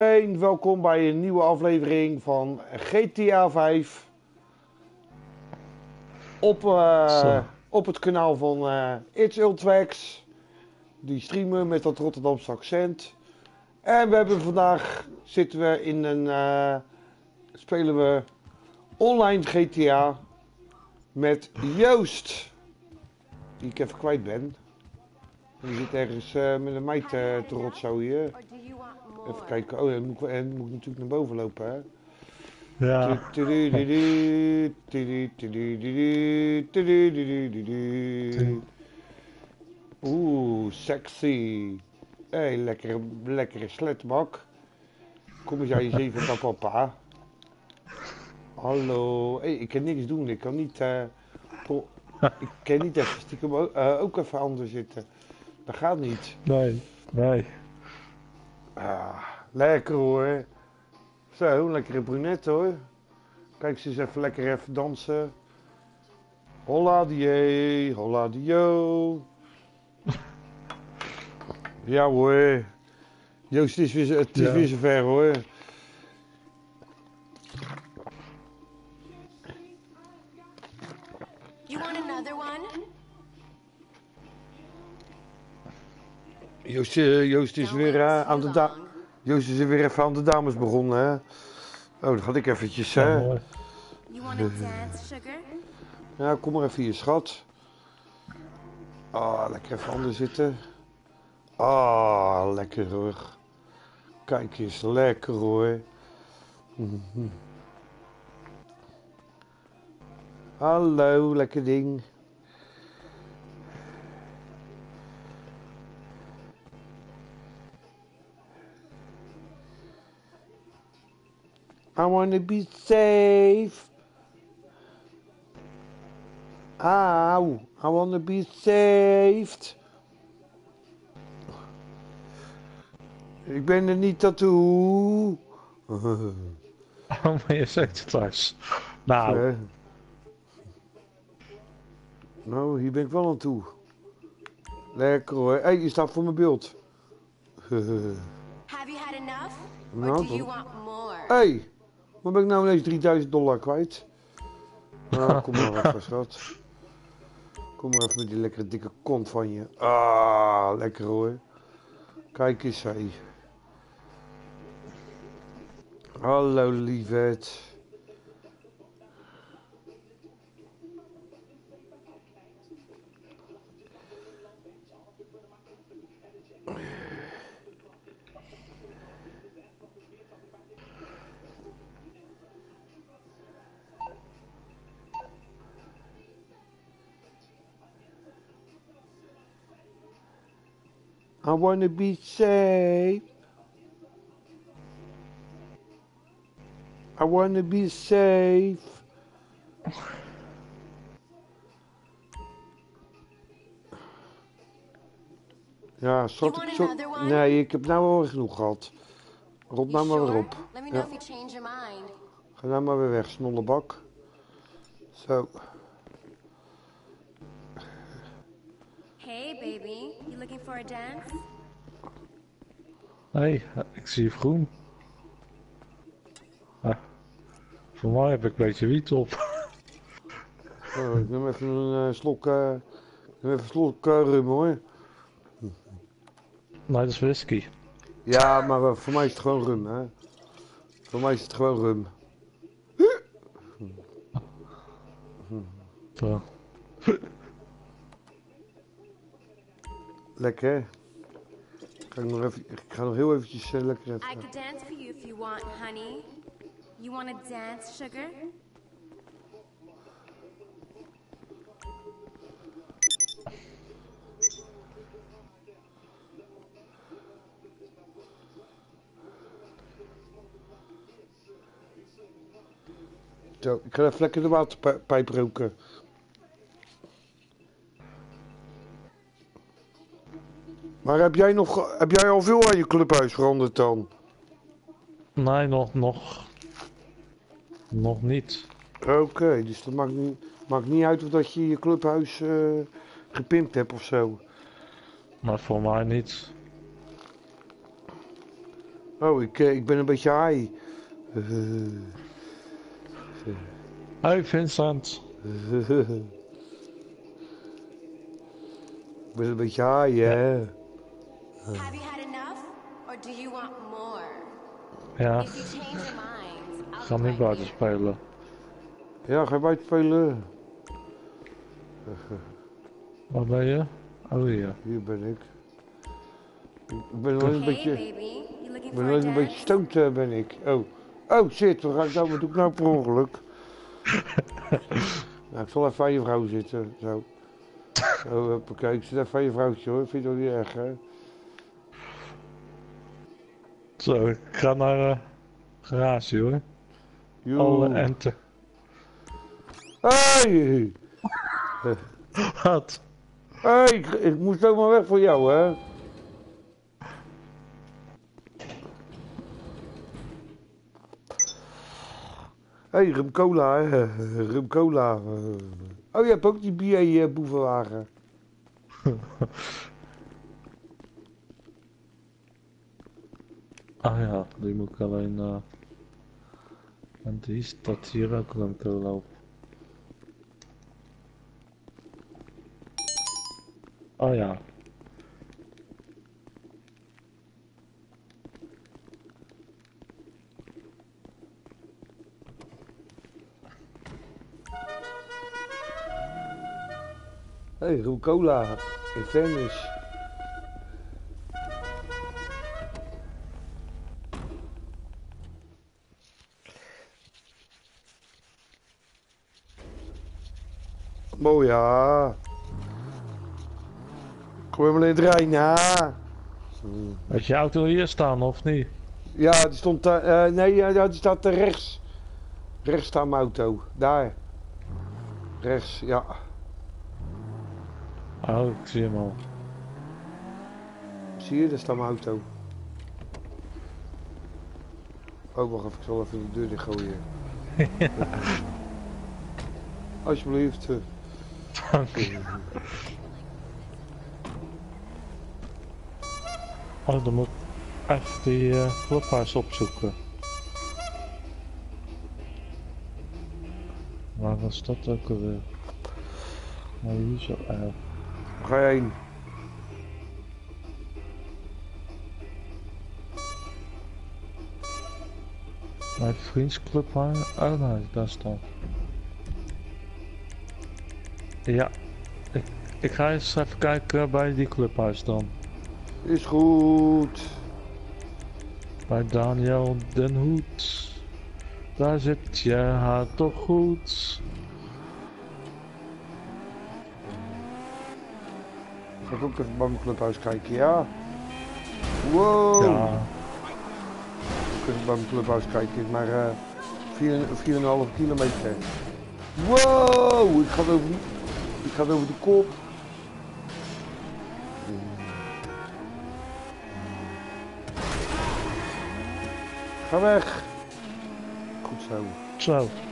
iedereen, welkom bij een nieuwe aflevering van GTA 5. Op, eh, op het kanaal van eh It's Ultwax. Die streamen met dat Rotterdamse accent. En we hebben vandaag zitten we in een eh, spelen we online GTA met Joost. Die ik even kwijt ben. Die zit ergens met een meid te rotzooien. Even kijken. Oh, dan moet ik, en moet ik natuurlijk naar boven lopen, hè? Ja. Oeh, sexy. Hé, hey, lekkere, lekkere sletbak. Kom eens aan je zeven papa. Hallo. Hey, ik kan niks doen. Ik kan niet... pro- ik kan niet even stiekem eh, ook even anders zitten. Dat gaat niet. nee, nee. Ah, lekker hoor. Zo, lekkere brunette hoor. Kijk ze eens even lekker even dansen. Holla die, holla die yo. Ja hoor. Joost, het is weer, het is Ja. weer zover hoor. Joost, eh, Joost is weer eh, aan de da. Joost is weer even aan de dames begonnen hè. Oh, dat had ik eventjes Ja, hè. You want sugar? Ja, kom maar even hier, schat. Ah, lekker even anders zitten. Ah, lekker hoor. Kijk eens, lekker hoor. Mhm. Hallo, lekker ding. I wanna be safe. Auw, I wanna be saved. Ik ben er niet tattoo. Oh, maar je zegt het thuis. Nou, Eh. Nou, hier ben ik wel aan toe. Lekker hoor. Hé, hey, je staat voor mijn beeld. Have you had enough? Or Nou, do you want more? hey, waar ben ik nou ineens 3000 dollar kwijt? Nou, kom maar even, schat. Kom maar even met die lekkere dikke kont van je. Ah, lekker hoor. Kijk eens, hé. Hallo, lieverd. I wanna be safe. I wanna be safe. Ja, want ik zo... Nee, ik heb nou weer genoeg gehad. Rot nou maar weer op. Ja. Ga nou maar weer weg, snollebak. Zo. Hey, baby. You looking for a dance? nee, ik zie groen. Ah, voor mij heb ik een beetje wiet op. Oh, ik neem even een eh, slok, eh, ik neem even een slok eh, rum hoor. Nee, dat is whisky. Ja, maar voor mij is het gewoon rum, hè. Voor mij is het gewoon rum. Zo. Lekker, hè? Ga ik, nog even, ik ga nog heel eventjes eh, lekker I even... could dance for you if you want, honey. You want to dance, sugar? Zo, ik ga even lekker de waterpijp roken. Maar heb jij, nog, heb jij al veel aan je clubhuis veranderd dan? Nee, nog, nog. Nog niet. Oké, dus dat maakt niet, maakt niet uit of dat je je clubhuis eh, gepimpt hebt of zo. Maar voor mij niet. Oh, ik, eh, ik ben een beetje high. Hey Vincent. ik ben een beetje high, hè. Have you had enough? Or do you want more? Ja, I'll ga niet buiten spelen. Ja, ga je buiten spelen? Waar ben je? Oh hier. Hier ben ik. Ik ben wel een beetje... Ik ben wel een beetje stoot, eh, ben ik. Oh. Oh, shit, wat ga ik nou, wat doe ik nou per ongeluk? nou, ik zal even aan je vrouw zitten, zo. Zo, hoppakee, ik zit even aan je vrouwtje hoor, vind je dat niet erg, hè? Zo, ik ga naar de garage hoor. Joe. Alle enten. Hey! Wat? Hey, ik, ik moest ook maar weg voor jou, hè? Hey, rum cola, hè? Rum cola. Oh, je hebt ook die BA-boevenwagen. Ah ja, die moet ik alleen... eh En die staat hier ook een cola op. Oh ja. Hey, rum cola. Mooi ja. Kom maar in het rijden, ja. Je auto hier staan of niet? Ja, die stond daar. eh, nee, ja, die staat daar rechts. Rechts staat mijn auto. Daar. Rechts, ja. Oh, ik zie hem al. Zie je, daar staat mijn auto. Oh, wacht even, ik zal even de deur dichtgooien. Alsjeblieft. Eh. Oh, dan moet ik even die eh clubhuis opzoeken. Waar was dat ook alweer? Nou, hier zo. eh, Waar ga je heen? Bij de vriendsclubhuis. Oh nee, daar staat. Ja, ik, ik ga eens even kijken bij die clubhuis dan. Is goed. Bij Daniel Den Hoed. Daar zit je haar toch goed. Ga ik ook even bij mijn clubhuis kijken, ja? Wow. Ja, Ik even bij mijn clubhuis kijken, is maar eh 4,5 kilometer. Wow, ik ga over, ik ga het over de kop. Ga weg. Goed zo. zo.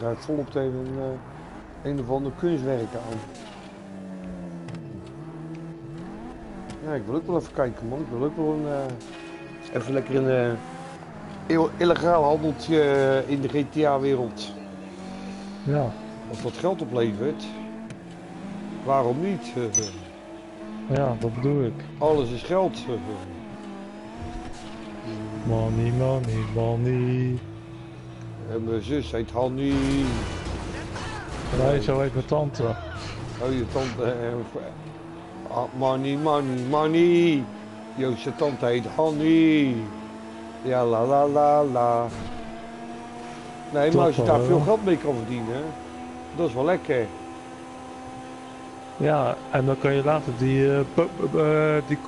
Raak volop tegen een, eh, een of ander kunstwerk aan. Ja, ik wil ook wel even kijken, man. Ik wil ook wel een, eh, even lekker een eh, ill- illegaal handeltje in de GTA-wereld. Ja, Als dat geld oplevert, waarom niet? ja, dat bedoel ik. Alles is geld. Money, money, money. En mijn zus heet Hanny. Nee, zo heet mijn tante. Oh, je tante. eh, ah, money, money, money. Joost, tante heet Hanny. Ja, la la la la. Nee, maar als je daar veel geld mee kan verdienen, dat is wel lekker. Ja, en dan kan je later die, eh, die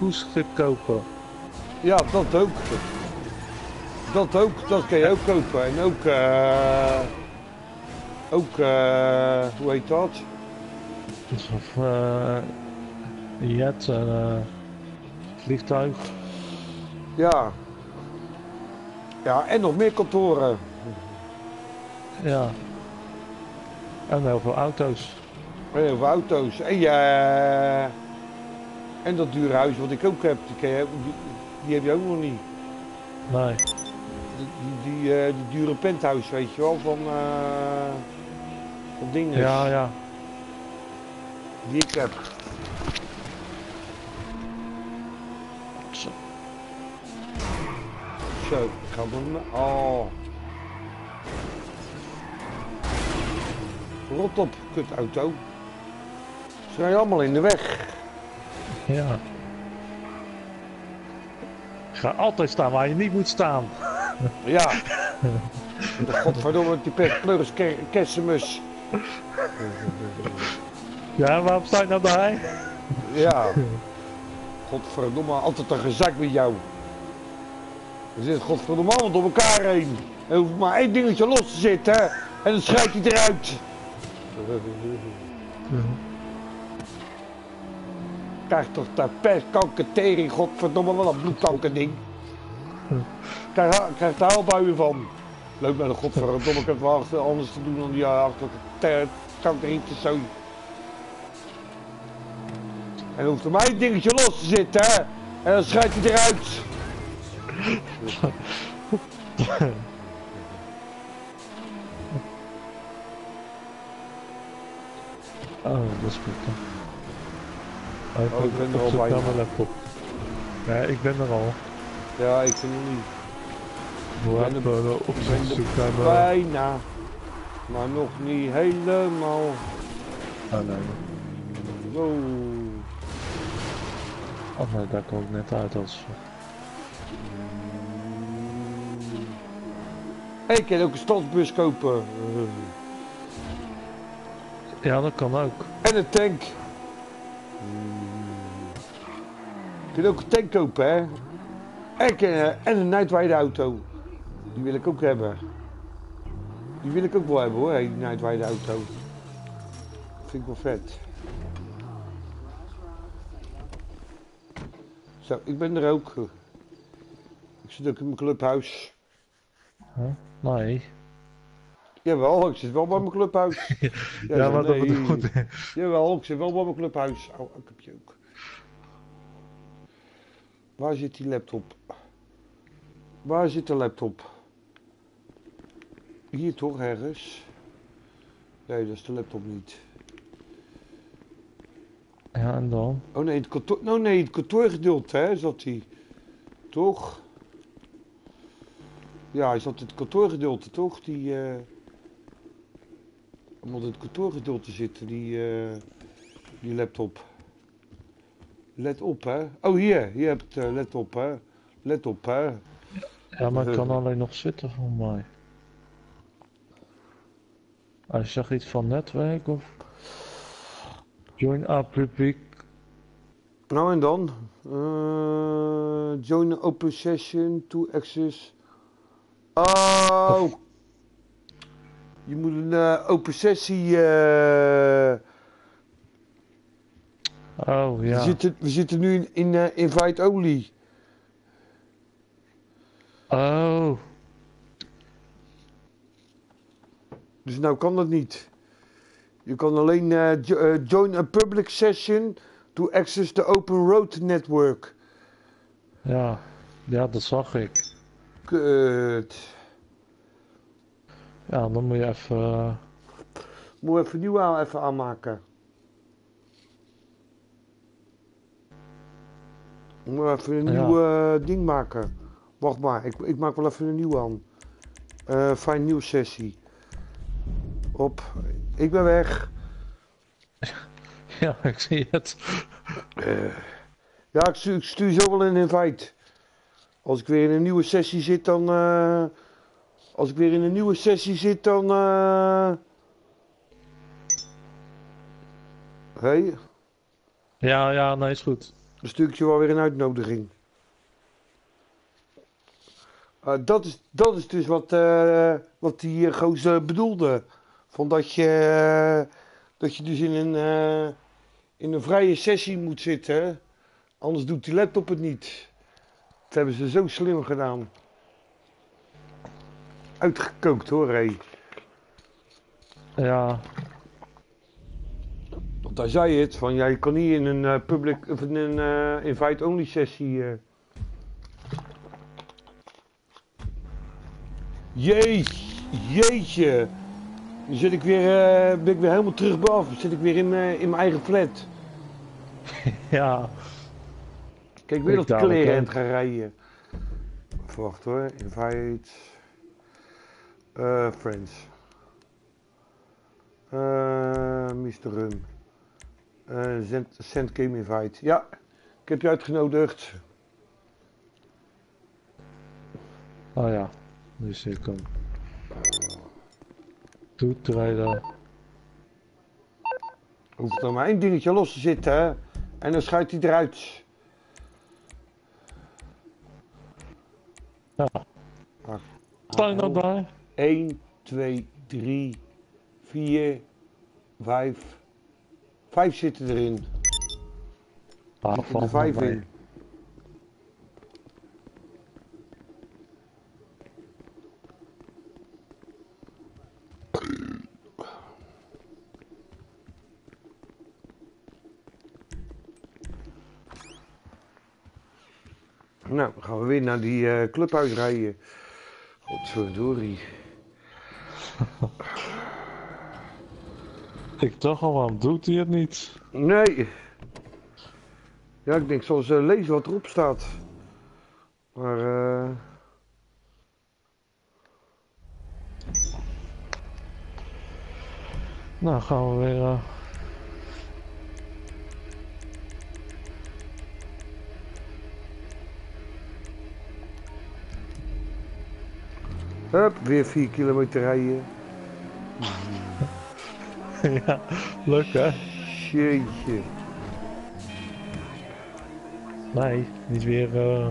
kopen. Ja, dat ook. Dat ook, dat kan je ook kopen. En ook, eh ook, eh hoe heet dat? Of eh jet vliegtuig. Ja. Ja, en nog meer kantoren. Ja. En heel veel auto's. En heel veel auto's. En ja. En dat dure huis wat ik ook heb, die, je, die, die heb je ook nog niet. Nee. Die, die, die, eh, die dure penthouse, weet je wel, van, eh van dingen. Ja, ja. Die ik heb. Zo. Zo, ik ga hem. Oh. Rot op, kutauto. Ze rijden allemaal in de weg. Ja. Ga altijd staan waar je niet moet staan. Ja. De godverdomme, die pleuris ke- kersenmus. Ja, waarom sta je nou bij? Ja. Godverdomme, altijd een gezak met jou. Er zit godverdomme allemaal door elkaar heen. Er hoeft maar één dingetje los te zitten hè, en dan schrijft hij eruit. Krijg toch dat perskanker tering, godverdomme, wat een bloedkankerding. Krijg, krijg daar huilbuien van. Leuk naar de godverdomme, ik heb wel anders te doen dan die uh, achter de kanker in te zo. En hoeft er één dingetje los te zitten, hè. En dan schrijft hij eruit. Oh, dat is goed. Oh, ik Oh, ik ben er al bijna. mijn. Ja, ik ben er al. Ja, ik vind het niet. We hebben op er zoek naar. Bijna. Maar nog niet helemaal. Oh nee. Wow. Oh nee, daar kom ik net uit als... Hey, ik kan ook een stadsbus kopen. Ja, dat kan ook. En een tank. Je kunt ook een tank kopen, hè? En, eh, en een Nightwide auto. Die wil ik ook hebben. Die wil ik ook wel hebben hoor, die Nightwide auto. Vind ik wel vet. Zo, ik ben er ook. Ik zit ook in mijn clubhuis. Nee. Jawel, ik zit wel bij mijn clubhuis. Ja, maar dat nee. ik. Jawel, ik zit wel bij mijn clubhuis. Oh, ik heb je ook. Waar zit die laptop? Waar zit de laptop? Hier toch ergens? Nee, dat is de laptop niet. Ja, en dan? Oh nee, het kantoor, oh nee, het kantoorgedeelte hè, zat hij. Toch? Ja, hij zat in het kantoorgedeelte, toch? Die, eh moet in het kantoorgedeelte zitten, die, eh, die laptop. Let op, hè. Oh, hier, hier heb ik het, let op, hè. Let op, hè. Ja, maar ik kan alleen nog zitten voor mij. Hij zag iets van netwerk of... Join a public... Nou en dan? Eh, join open session to access. Oh! Je moet een eh, open sessie. eh, Oh, we, ja. zitten, we zitten nu in, in eh, invite only. Oh. Dus nou kan dat niet. Je kan alleen eh, jo- eh, join a public session to access the open road network. Ja. Ja, dat zag ik. Kut. Ja, dan moet je even... Moet even nieuw aan, even aanmaken. Moet even een Ja. nieuw eh, ding maken. Wacht maar, ik, ik maak wel even een nieuw aan. Eh fijn nieuw sessie. Op. Ik ben weg. Ja, ik zie het. Ja, ik stuur, ik stuur zo wel een invite. Als ik weer in een nieuwe sessie zit, dan. eh, Als ik weer in een nieuwe sessie zit, dan. eh Hé, Ja, ja, nee, is goed. Dan stuur ik je wel weer een uitnodiging. Eh, dat, is, dat is dus wat, eh, wat die uh, gozer bedoelde. Van dat je, eh, dat je dus in een, eh, in een vrije sessie moet zitten. Anders doet die laptop het niet. Dat hebben ze zo slim gedaan. Uitgekookt hoor, hé. Ja, Daar zei je het, van jij kan niet in een eh, public, of in een eh, invite-only sessie. Jee, jeetje. Nu zit ik weer, ben ik weer helemaal terug boven. Dan zit ik weer in, in mijn eigen flat. ja. Kijk, weer Ik dat klerenhemd ook. gaan rijden. Even wachten hoor, invite. eh friends. Eh Mr. Rum. Eh send, game invite. Ja, ik heb je uitgenodigd. Oh ja, nu zie ik hem. Toetreden. Hoeft er maar één dingetje los te zitten hè. En dan schuift hij eruit. Ja. Sta je nou bij? 1, 2, 3, 4, 5. 5 zitten erin. Ah, Zitten er valt 5 nog mee. in. Nou, dan gaan we weer naar die eh clubhuis rijden. Godverdorie. Ik dacht al, waarom doet hij het niet? Nee. Ja, ik denk, zal ze lezen wat erop staat. Maar, eh... Nou, gaan we weer... eh, Hup, weer 4 kilometer rijden. ja, leuk hè? Jeetje. Nee, niet weer eh,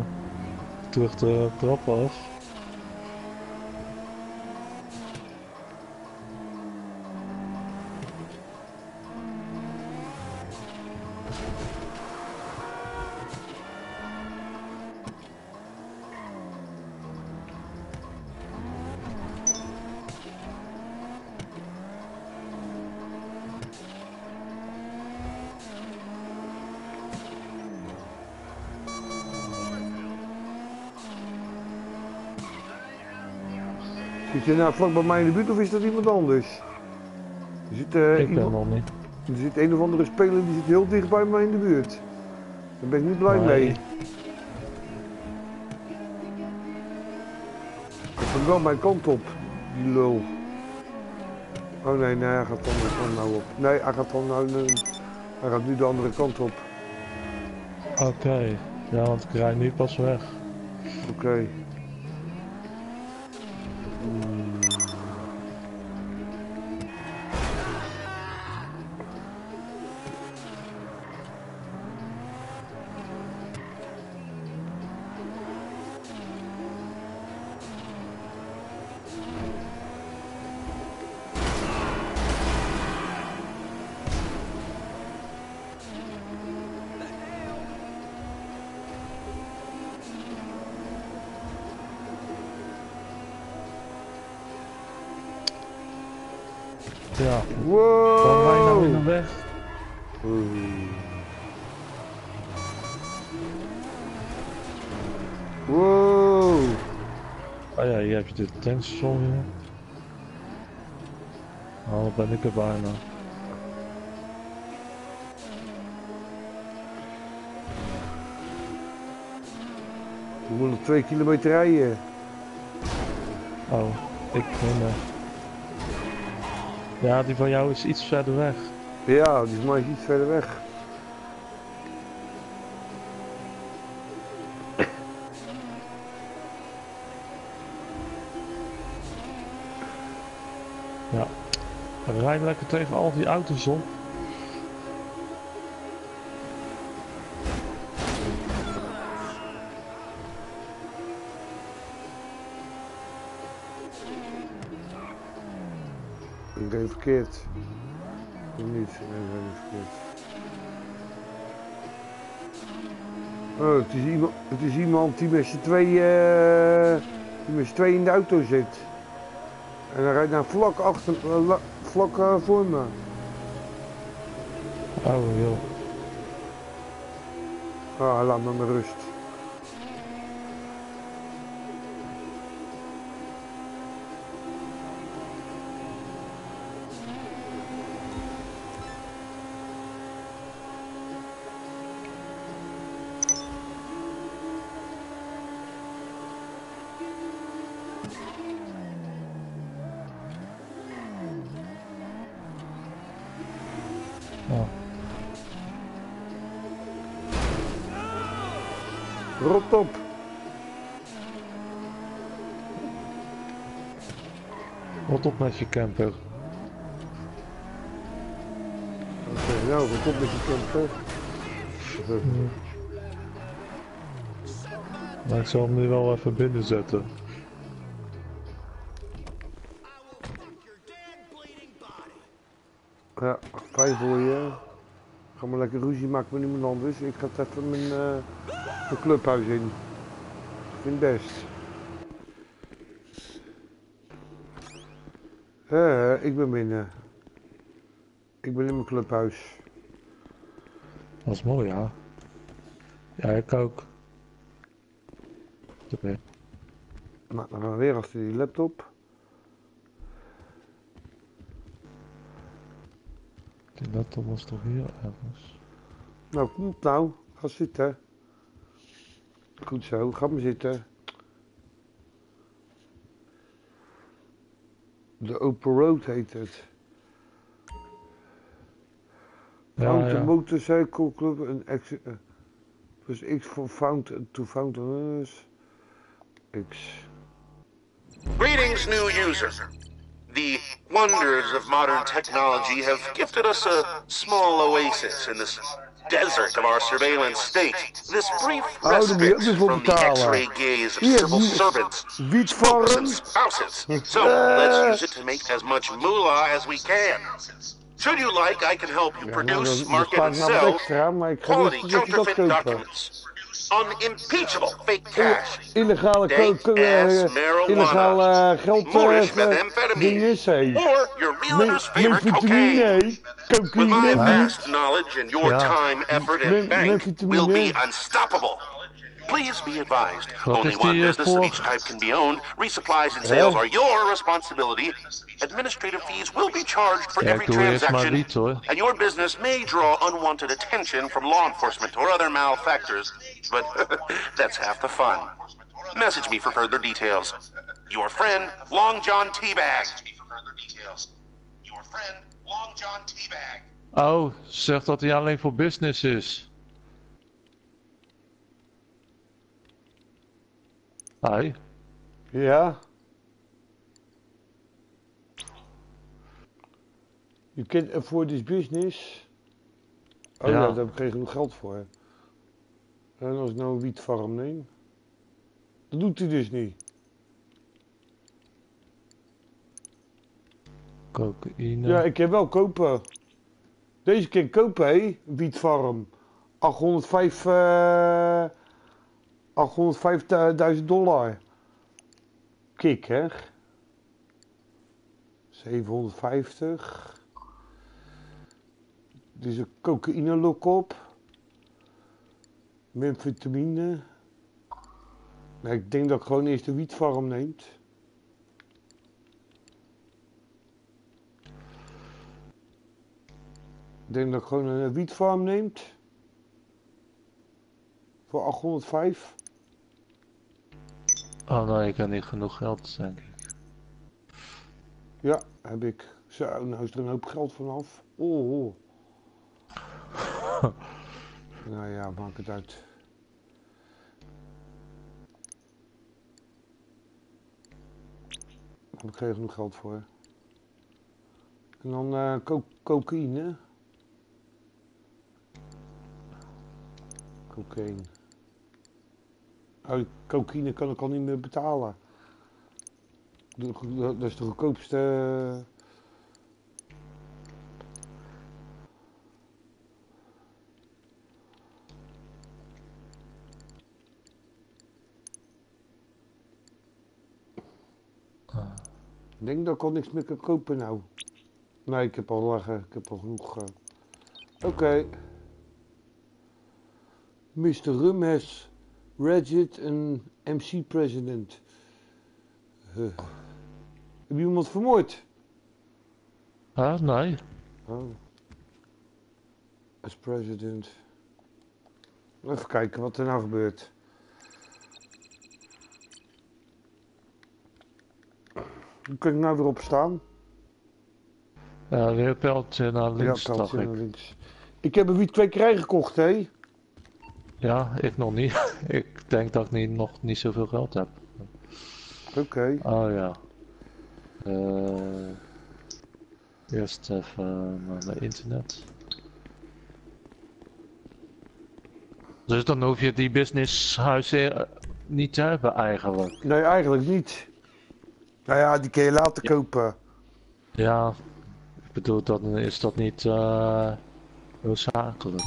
terug de trap af. Je nou vlak bij mij in de buurt of is dat iemand anders? Er zit, eh, ik ben nog niet. er zit een of andere speler die zit heel dicht bij mij in de buurt. Daar ben ik niet blij Nee. mee. Hij komt wel mijn kant op, die lul. Oh nee, nee, hij gaat de andere kant nou op. Nee, hij gaat dan nou, nee, hij gaat nu de andere kant op. Oké, ja, want ik rijd nu pas weg. Oké. Tankstation weer. Nou, dan ben ik er bijna. We moeten twee kilometer rijden. Oh, ik minder. Ja, die van jou is iets verder weg. Ja, die is maar iets verder weg. Rijden lekker tegen al die auto's op. Ik deed verkeerd. Niet? Ik deed verkeerd. Oh, het is iemand, het is iemand die met z'n twee, eh, die met twee in de auto zit. En hij rijdt nou vlak achter, eh, vlak eh, voor me. Oh joh. Ah, laat me met rust. Ja. Rot op. Rot op met je camper. Oké, nou, rot op met je camper. Maar ik zal hem nu wel even binnen zetten. Ja, fijn voor je. Ga maar lekker ruzie maken met iemand anders. Ik ga het even mijn, eh, mijn clubhuis in. Ik vind het best. Eh, ik ben binnen. Ik ben in mijn clubhuis. Dat is mooi, ja. Ja, ik ook. Oké. Nou, dan gaan we weer achter die laptop. Die laptop was toch hier ergens? Nou, kom op nou. Ga zitten. Goed zo, ga maar zitten. De Open Road heet het. Ja, Fountain ja. Motorcycle Club en X. eh, Dus X voor Fountain to Fountainers. X. Greetings, new user. The wonders of modern technology have gifted us a small oasis in this desert of our surveillance state. This brief dan moet je ook respite from the. X-ray gaze of civil servants, spooks, and spouses. So let's use it to make as much moolah as we can. Should you like, I can help you produce, market, and sell extra, maar ik ga quality niet dat je dat counterfeit documents. Unimpeachable fake cash. Illegale Dank koken, eh, ass marijuana. illegale geld, Moorish eh, dingen. Or your realtor's favorite cocaine. With my vast knowledge and your time, effort, and bank methamphetamine. will be unstoppable. Please be advised, only one eh, business of each type can be owned. Resupplies and sales are your responsibility. Administrative fees will be charged for every ik doe eerst maar transaction. And your business may draw unwanted attention from law enforcement or other malefactors, but that's half the fun. Message me for further details. Your friend, Long John Teabag. Your friend, Long John Teabag. Oh, zeg dat hij alleen voor business is. Hi. Ja. Je kent voor this business. Oh ja. Ja. daar heb ik geen genoeg geld voor. En als ik nou een wietfarm neem. Dat doet hij dus niet. Cocaïne. Ja, ik kan wel kopen. Deze kan ik kopen, hé. Wietfarm. 805, eh 805.000 dollar. Kik, hè. 750. Is een cocaïne lock-up. Methamphetamine. Nou, ik denk dat ik gewoon eerst de wietfarm neemt. Ik denk dat ik gewoon een wietfarm neemt. Voor 805. Oh nee, ik heb niet genoeg geld, denk ik. Ja, heb ik. Zo, nou is er een hoop geld vanaf. Oh, oh. nou ja, maak het uit. Ik geen genoeg geld voor. En dan eh co cocaïne. Cocaïne. Oh, cocaïne kan ik al niet meer betalen. Dat is de goedkoopste. Ik denk dat ik al niks meer kan kopen nou. Nee, ik heb al, eh, ik heb al genoeg. eh. Oké. Mr. Rum has Regit een MC president. Huh. Heb je iemand vermoord? Ah, nee. Oh. As president. Even kijken wat er nou gebeurt. Hoe kan ik nou weer opstaan? Ja, weer pijltje naar links, ja, dacht ik. naar links. Ik heb een wietkwekerij gekocht, hé. Ja, ik nog niet. ik denk dat ik niet, nog niet zoveel geld heb. Oké. Oh ja. Eh, eerst even naar mijn internet. Dus dan hoef je die businesshuis eh, niet te hebben eigenlijk. Nee, eigenlijk niet. Nou ja, die kun je later kopen. Ja, ik bedoel, dan is dat niet eh noodzakelijk.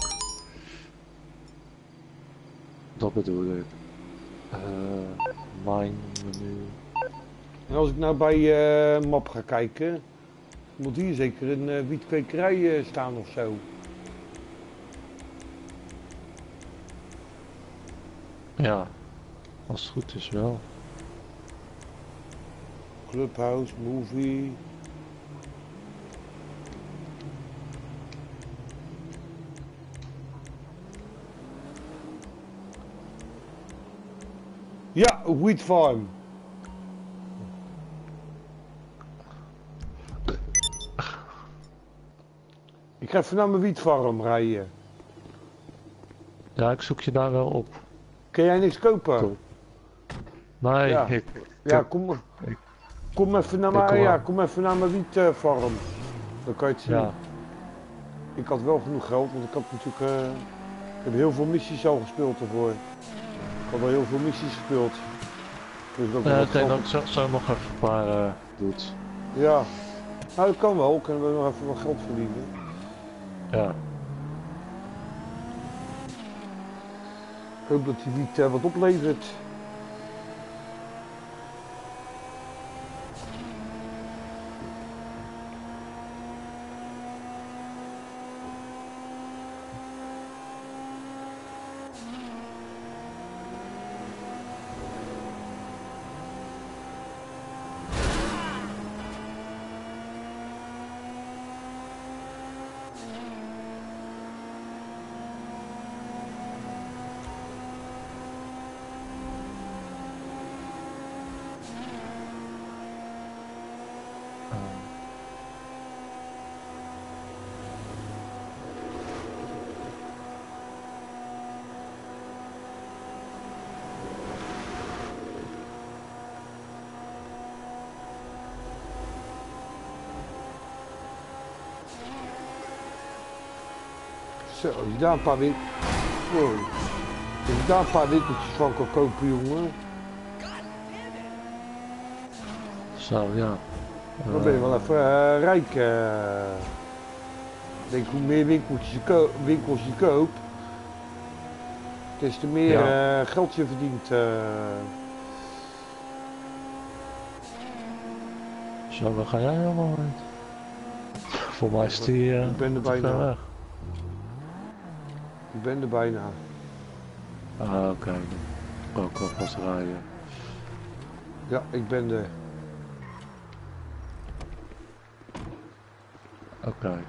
Dat bedoel ik. Eh mijn menu. En als ik nou bij eh, map ga kijken, moet hier zeker een eh, wietkwekerij eh, staan of zo. Ja, als het goed is wel. Clubhouse, movie. Ja, Wheat Farm. Ik ga even naar mijn wietfarm rijden. Ja, ik zoek je daar wel op. Kun jij niks kopen? Cool. Nee, Ja. ik, Ja, kom, ik- kom even naar mijn, ja, kom even naar mijn wietfarm. Dan kan je het zien. ja, Ik had wel genoeg geld, want ik had natuurlijk eh, ik heb heel veel missies al gespeeld ervoor. Ik had al heel veel missies gespeeld. Dus wel ja ik denk dat ik zo, zo nog even een paar eh doet. Ja, nou dat kan wel. Kunnen we nog even wat geld verdienen. Ja, Ik hoop dat die wiet eh, wat oplevert. Zo, als je daar een paar win... Wow. Als je daar een paar winkeltjes van kan kopen, jongen. zo ja. Dan ben je wel even eh, rijk. eh. Ik denk hoe meer winkeltjes je, ko- winkels je koopt, des te meer eh, geld je verdient. Zo, waar ga jij allemaal heen? Voor mij is die Ik ben er bijna. Ik ben er bijna. Ah, oké. Kan ik alvast rijden. Ja, ik ben er. Oké.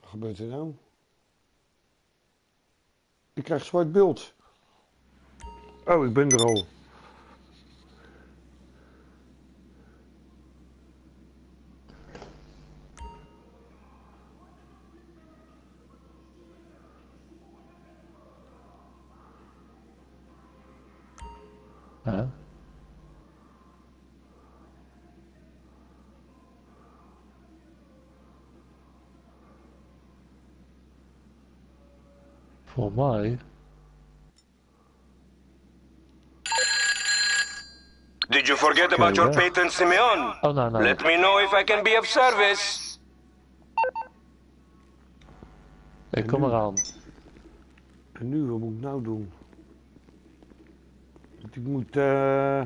Wat gebeurt er nou? Ik krijg zwart beeld. Oh, ik ben er al. Hè? Mij. Did you forget about your yeah. patron Simeon? Oh, nee, nee. Let me know if I can be of service. Ik kom eraan. En nu, wat moet ik nou doen? Want Ik moet eh,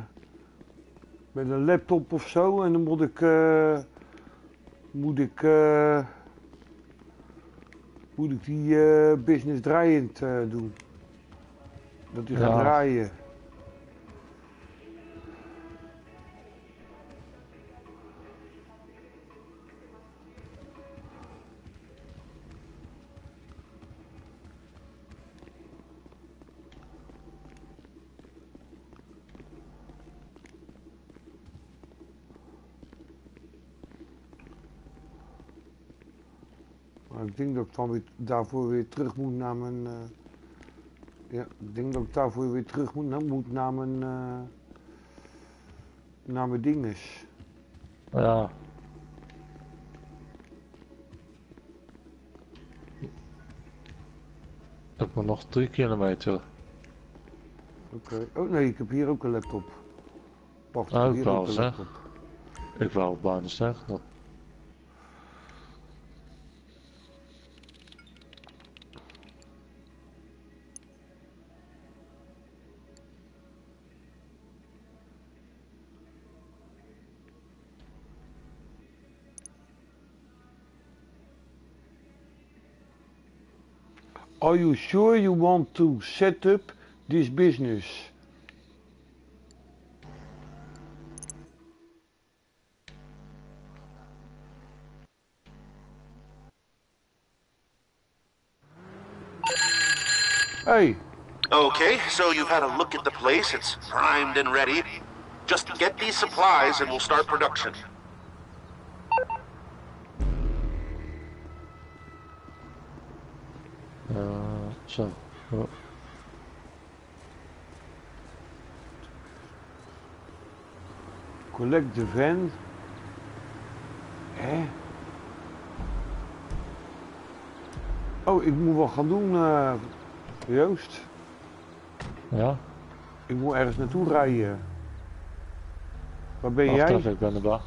met een laptop of zo en dan moet ik, eh, moet ik, eh, moet ik die eh, business draaiend eh, doen. Dat die gaat Ja. draaien. Ik denk dat ik dan weer, daarvoor weer terug moet naar mijn. eh, ja, ik denk dat ik daarvoor weer terug moet, naar- moet naar mijn. eh, naar mijn dinges. Ja. Ik moet nog drie kilometer. Oké. Oh nee, ik heb hier ook een laptop. Wacht, Oh, heb ik hier wou ook een laptop. Ik wou bijna zeggen dat. Are you sure you want to set up this business? Hey, Okay, so you've had a look at the place. It's primed and ready. Just get these supplies and we'll start production. Zo. Collect the van. Hè? Oh, ik moet wat gaan doen, eh, Joost. Ja, Ik moet ergens naartoe rijden. Waar ben wacht jij? even, ik ben er bijna.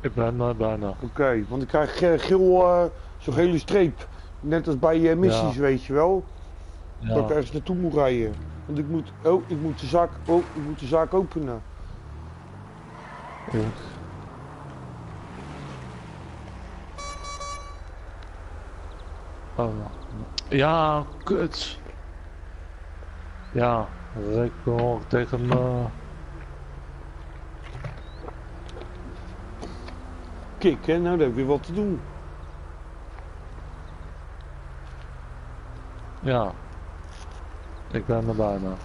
Ik ben er bijna. Oké, want ik krijg eh, geel, eh, zo'n gele streep. Net als bij missies, Ja. weet je wel. Dat ik Ja, ergens naartoe moet rijden. Want ik moet, oh, ik moet de zaak, oh, ik moet de zaak openen. goed. Oh, ja, kut. Ja, ik tegen me. Kik, hè? Nou, dan heb je wat te doen. Ja, ik ben er bijna.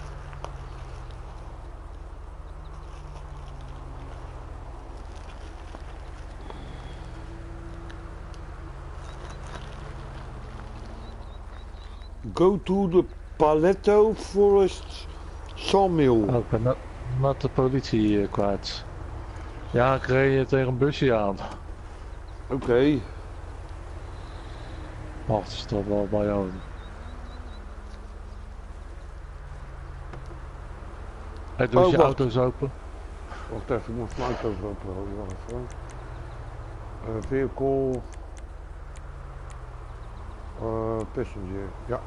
Go to the Paletto Forest Sawmill. Oh, ik ben net, net de politie eh, kwijt. Ja, ik reed tegen een busje aan. Oké. Wacht, is toch wel bij jou. Hey, doe Oh, eens je wacht. auto's open. Wacht even, ik moet mijn auto even openhouden. Wacht even. Eh, vehicle. Eh, passenger, ja.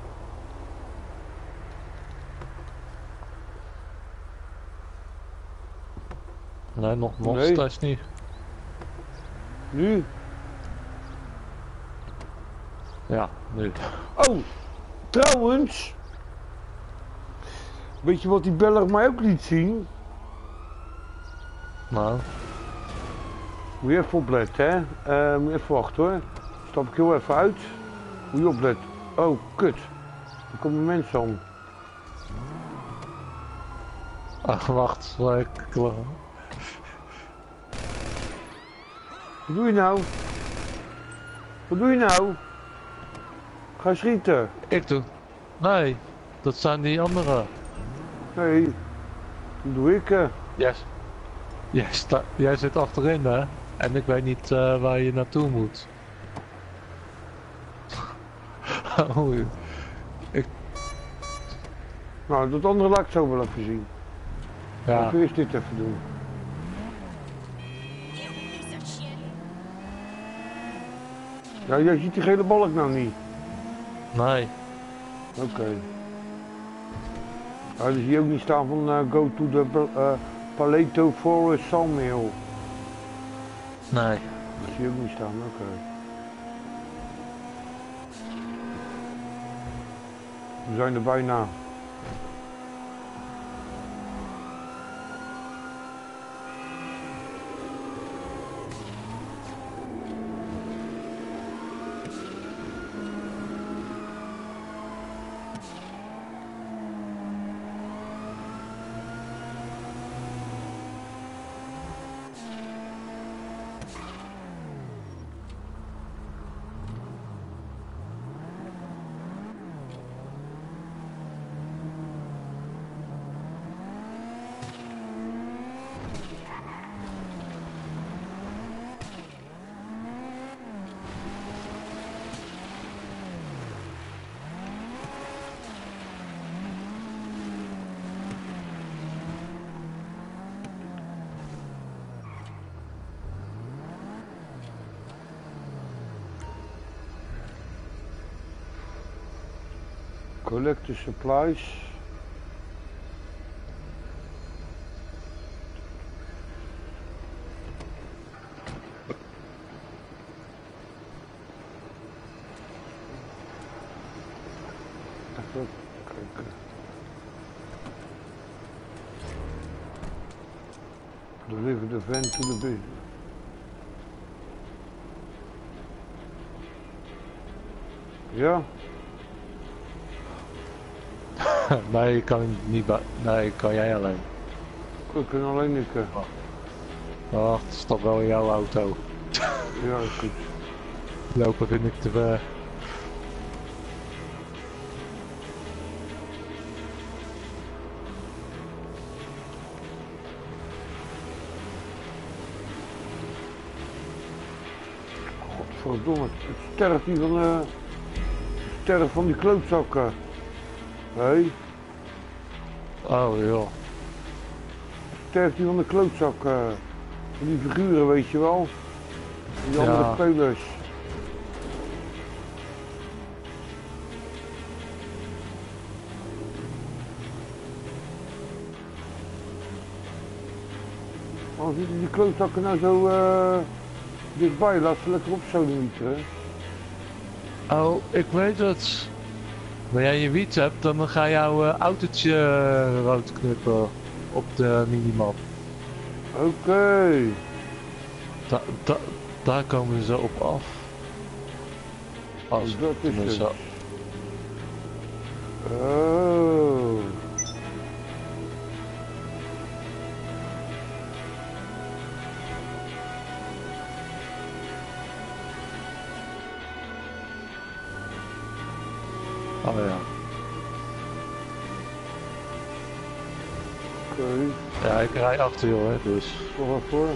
Nee, nog, nog Nee. steeds niet. Nu? Ja, nu. Oh, trouwens. Weet je wat die beller mij ook liet zien? Nou, Moet je even opletten, hè? Moet je even wachten hoor. Stap ik heel even uit. Moet je opletten. Oh, kut. Er komen mensen aan. ach, wacht. Ik, Wat doe je nou? Wat doe je nou? Ga schieten. ik doe. Nee, dat zijn die anderen. Nee. Dat doe ik. eh. Yes. Jij, sta, jij zit achterin, hè? En ik weet niet eh, waar je naartoe moet. oh, Nou, dat andere laat ik zo wel even zien. ja. Laten we eerst dit even doen. Ja, jij ziet die gele balk nou niet. Nee. Oké. Ja, dus hier ook niet staan van eh, go to the uh, Paleto Forest Sawmill. Nee. Dat zie je ook niet staan, oké. We zijn er bijna. The supplies. Deliver the van to the base. Ja, nee, kan niet. Nee, kan jij alleen. ik kan alleen ik. eh, Wacht, stap wel in jouw auto. Ja, is goed. Lopen vind ik te ver. Godverdomme, het sterft die van, eh, het sterft van die klootzakken. Hé, Oh joh. sterft die van de klootzakken. Van die figuren, weet je wel. Die andere Ja. spelers. Waarom zitten die klootzakken nou zo eh, dichtbij? Laat ze lekker op zo niet, hè? Oh, ik weet het. Wanneer jij je wiet hebt, dan ga jouw eh, autootje eh, rood knippen op de minimap. Oké. Da, da, daar komen ze op af. Als Dat is tenminste, het. Rij achter joh, hè, dus. Wat voor.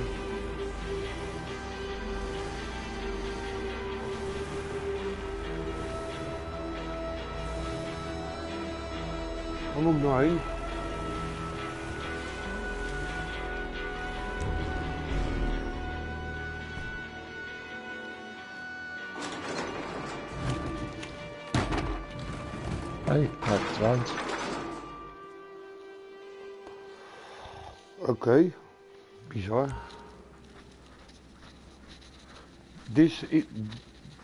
Moet ik nou heen? Hey, hij getrouwd. Oké. Bizar. This is,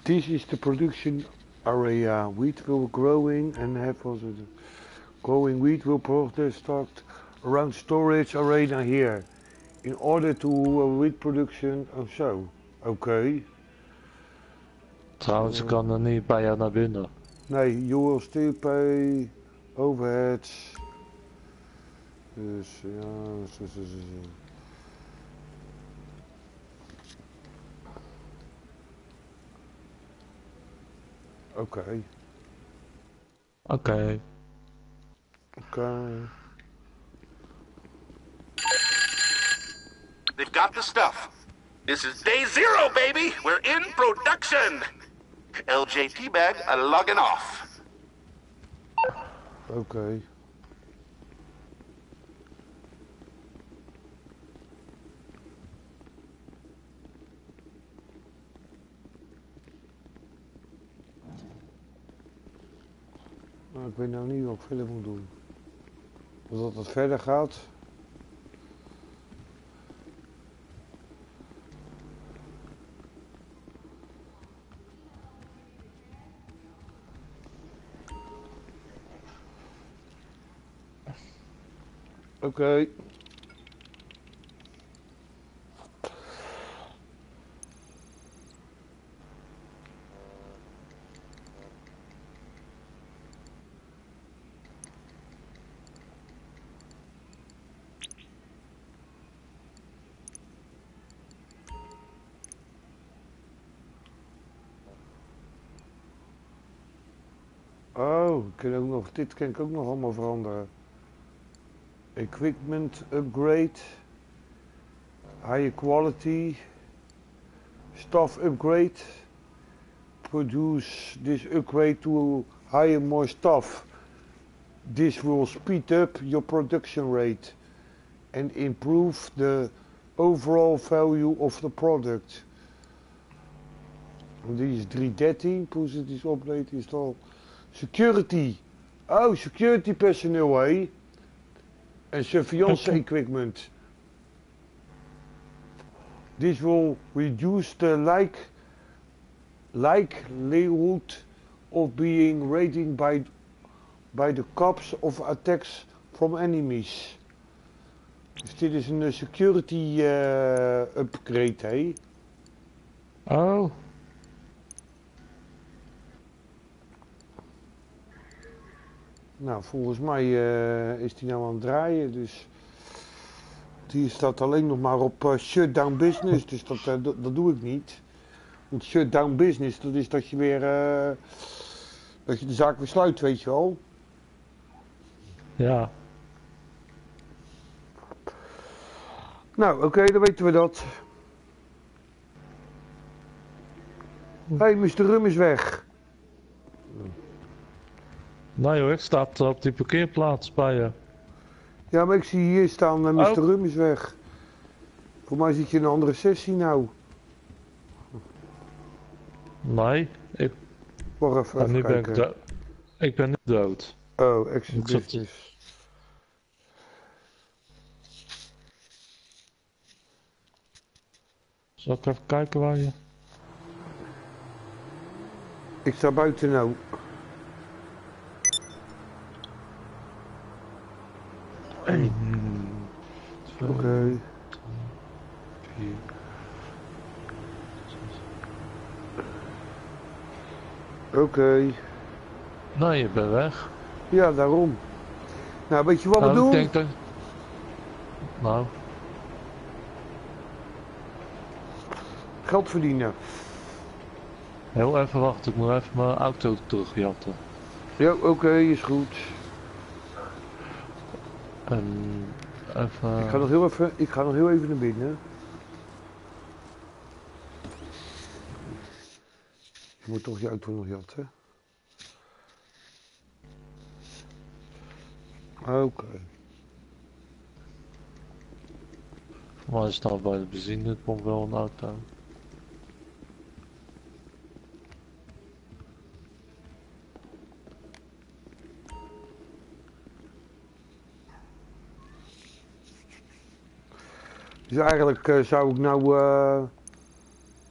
this is the production area. Wheat will growing and have also the growing wheat will probably stocked around storage arena here. In order to uh, wheat production of so. Oké. Trouwens, kan er niet bij jou naar binnen. Nee, you will still pay overheads. Dus ja, zo, zo, zo, zo. Oké, Oké. oké. They've got the stuff. This is day zero, baby. We're in production. LJ Teabag uh, logging off. Oké. Nou, ik weet nou niet wat ik verder moet doen. Dat het verder gaat. Oké. Oh, dit kan ik ook nog allemaal veranderen. Equipment upgrade. Higher quality. Staff upgrade. Produce this upgrade to hire more staff. This will speed up your production rate and improve the overall value of the product. Die is 313, positief update install. Security. Oh, security personnel, hé. En surveillance equipment. This will reduce the like likelihood of being raided by by the cops of attacks from enemies. Dus dit is een eh, security eh, upgrade, hé. Oh, Nou, volgens mij eh, is die nou aan het draaien, dus die staat alleen nog maar op eh, shutdown business, dus dat, eh, dat, dat doe ik niet. Want shutdown business, dat is dat je weer, dat je de zaak weer sluit, weet je wel. ja. Nou, oké, dan weten we dat. Hé, hey, Mr. Rum is weg. Nee hoor, ik sta op die parkeerplaats bij je. Ja, maar ik zie hier staan, eh, Mr. Oh. Rum is weg. Voor mij zit je in een andere sessie nou. Nee, ik, Wacht even, en even nu ben ik dood. Ik ben niet dood. Oh, business. Zal ik even kijken waar je... Ik sta buiten nou. Oké. Oké. Nee, je bent weg. Ja, daarom. Nou, weet je wat we Nou, doen? ik denk dat... Nou, Geld verdienen. heel even wachten. Ik moet even mijn auto terugjatten. Ja, oké, is goed. En even... Ik ga nog heel even, ik ga nog heel even naar binnen. Je moet toch je auto nog jatten. Oké. Maar er staat bij de benzinepomp wel een auto. Dus eigenlijk eh, zou ik nou, eh,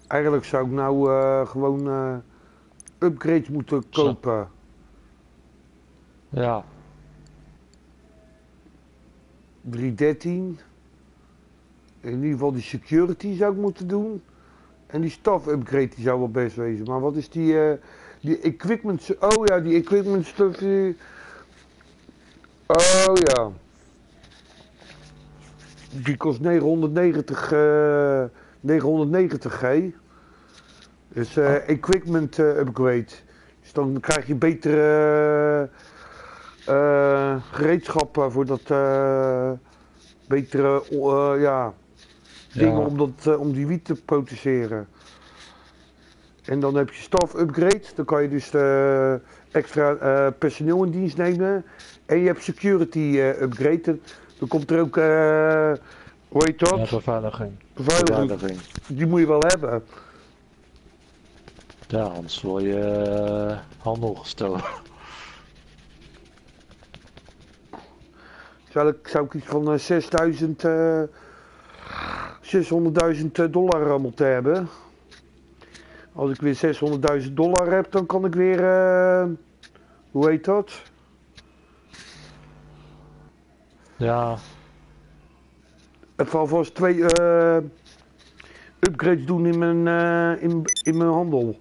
eigenlijk zou ik nou eh, gewoon eh, upgrades moeten kopen. Ja, 313. In ieder geval die security zou ik moeten doen. En die staff upgrade die zou wel best wezen. Maar wat is die, eh, die equipment... Oh ja, die equipment stuff. die- Oh ja. Die kost 990, eh 990 G. Dus eh, equipment eh, upgrade. Dus dan krijg je betere eh, eh, gereedschappen voor dat eh, betere, eh, ja, dingen om, dat, eh, om die wiet te produceren. En dan heb je staf upgrade. Dan kan je dus eh, extra eh, personeel in dienst nemen. En je hebt security eh, upgrade. Dan, komt er ook, eh hoe heet dat? Ja, beveiliging. Beveiliging. Beveiliging. Die moet je wel hebben. Ja, anders word je eh, handel gestolen. Zou ik, zou ik iets van eh, 6000, eh 600.000 dollar moeten hebben. Als ik weer 600.000 dollar heb, dan kan ik weer, eh, hoe heet dat? Ja, Even alvast twee eh, upgrades doen in mijn, eh, in, in mijn handel.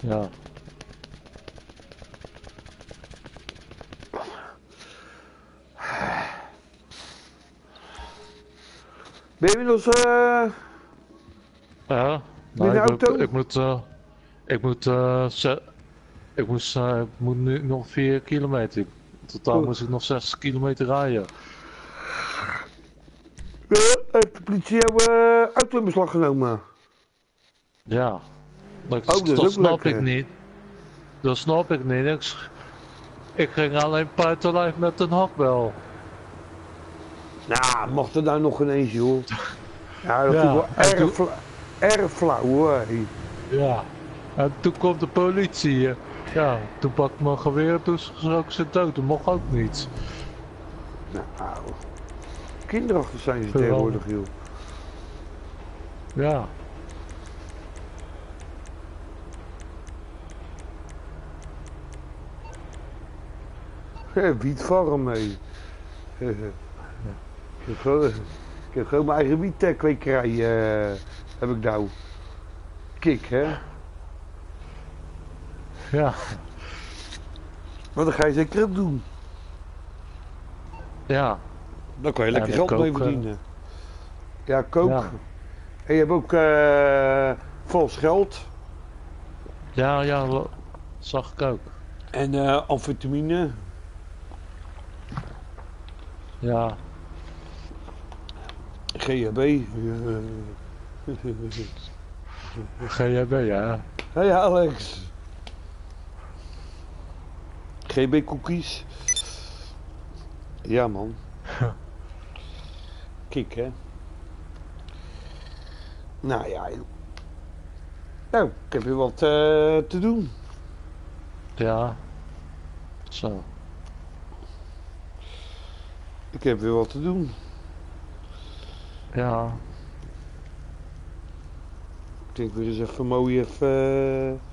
ja. Ben je inmiddels, eh, Ja, de ik, auto? moet- ik moet, eh, ik moet, eh, ze- ik moest, eh, ik moet nu nog 4 kilometer. In totaal Oeh. moest ik nog 60 kilometer rijden. eh, heeft de politie jouw eh, auto in beslag genomen? Ja, dat, Oh, dat dat ook snap lekker. ik niet. Dat snap ik niet. Ik, ik ging alleen buitenlijf met een hakbel. Nou, mag er nou nog ineens, joh. Ja, dat Ja, vind ik wel en erg, toen- erg flauw, hoor. Ja. En toen kwam de politie. Ja, toen pakte ik mijn geweer en toen schrok ze dood. Dat mocht ook niet. Nou, kinderachtig zijn ze tegenwoordig, joh. Ja. Wietfarm mee. ik, heb gewoon, ik heb gewoon mijn eigen wietkwekerij, eh heb ik nou. Kik, hè. Ja. Maar dan ga je zeker ook doen. Ja. Dan kan je lekker geld mee verdienen. Ja, kook. Ja. En je hebt ook eh vals geld. Ja, ja, zag ik ook. En eh amfetamine. Ja. GHB. GHB, ja. Hey Alex. GB cookies. Ja man. Kik hè. Nou ja. Nou, ik heb weer wat eh, te doen. Ja. Zo. Ik heb weer wat te doen. Ja. Ik denk weer eens even mooi even... eh,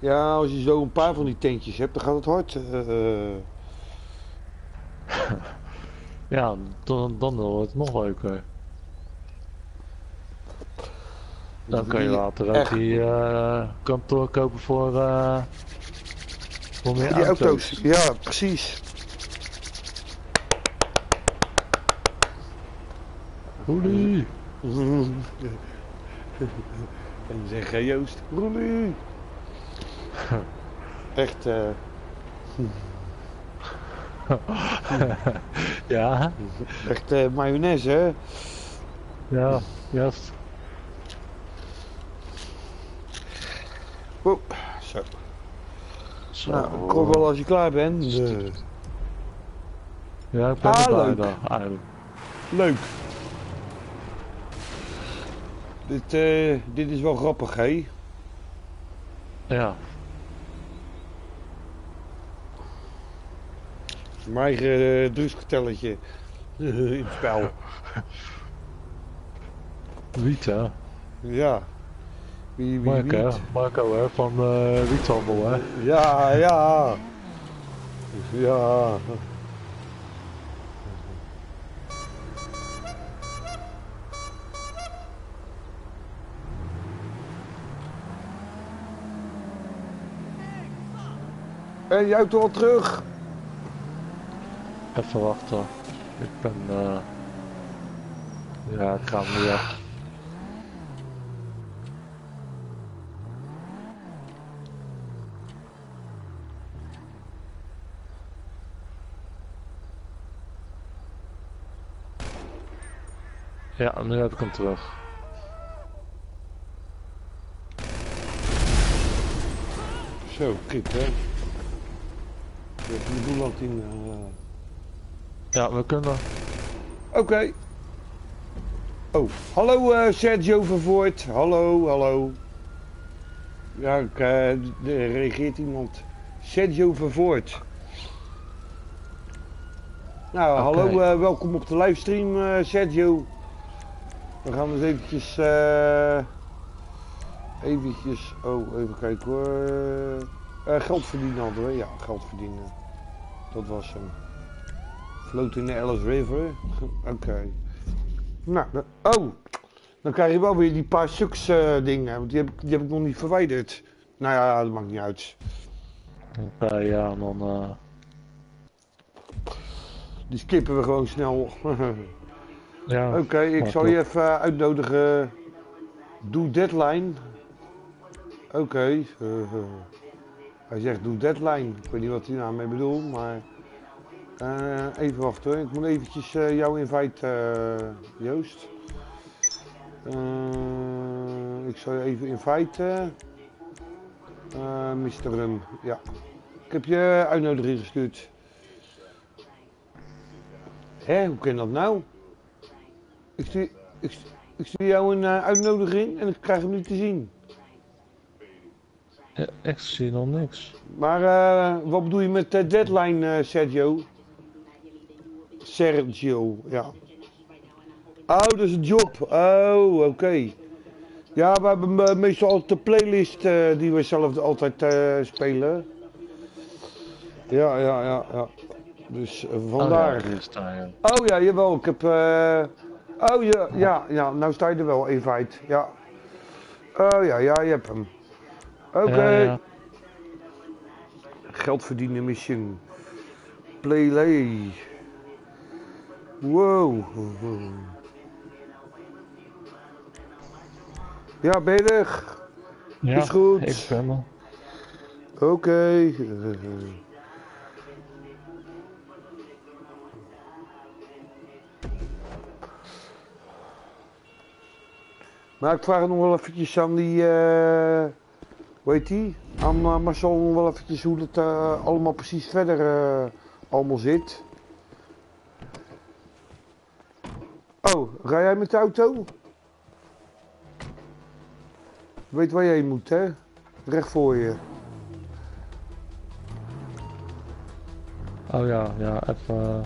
Ja, als je zo een paar van die tentjes hebt, dan gaat het hard. eh. Ja, dan, dan wordt het nog leuker. Dan kan je later ook echt- die eh, kantoor kopen voor, eh voor meer Die auto's. auto's, ja, precies. Hoelie. En zeg Joost, Roelie. Echt, eh, Ja, echt eh, mayonaise, hè? ja, juist. Oh, zo. Zo. Nou, kom wel als je klaar bent. Eh, Ja, ik ben Ah, er bijna, eigenlijk. leuk. Dit, eh, dit is wel grappig, hè? Ja, Mijn eigen uh, drugskartelletje in het spel. wiet hè. Ja. Wie, wie, Marco, hè? wie? Marco hè, van eh wiethandel hè. Ja, ja. Ja. En je auto al terug? Even wachten. Ik ben... Uh... Ja, ik ga hem weer. Ja, nu heb ik hem terug. Zo, kip hè. Je hebt een boel in. Uh... Ja, we kunnen. Oké. Oh, hallo eh, Sergio Vervoort. Hallo, hallo. Ja, ik, eh, er reageert iemand. Sergio Vervoort. Nou, hallo, eh, welkom op de livestream Sergio. We gaan eens eventjes, eventjes, oh even kijken hoor. Geld verdienen hadden we, ja, geld verdienen. Dat was hem. Float in de Alice River. Oké. Nou, dan- oh. Dan krijg je wel weer die paar sucks eh, dingen. Want die heb, ik, die heb ik nog niet verwijderd. Nou ja, dat maakt niet uit. Oké, ja, dan. eh, Die skippen we gewoon snel. ja, Oké, ik zal je even eh, uitnodigen. Doe deadline. Oké. eh, eh. hij zegt doe deadline. Ik weet niet wat hij daarmee bedoelt, maar... eh, even wachten hoor. Ik moet eventjes jou invite, eh, Joost. Eh, ik zal je even inviten. Mr. Rum, ja. Ik heb je uitnodiging gestuurd. Hé, hoe kan dat nou? Ik stuur, ik, stu- ik stuur jou een uitnodiging en ik krijg hem niet te zien. ja, ik zie nog niks. Maar wat bedoel je met eh, deadline, Sergio? Sergio, ja. Oh, dat is een job. Oh, oké. Ja, we hebben eh, meestal altijd de playlist eh, die we zelf altijd eh, spelen. Ja, ja, ja, ja. Dus eh, vandaar. Oh, ja, hier sta je. Oh ja, jawel. Ik heb. eh, Oh ja, ja, ja. Nou sta je er wel, invite. Ja. Oh ja, ja, je hebt hem. Oké. Ja, ja. Geld verdienen mission. Playlay. Wow. Ja? Ja, Is goed. Ik ben er. Oké. Maar ik vraag nog wel eventjes aan die, eh hoe heet die? Aan eh, Marcel nog wel eventjes hoe het eh, allemaal precies verder allemaal zit. Oh, rij jij met de auto? Weet waar je heen moet, hè? Recht voor je. Oh ja, ja, even.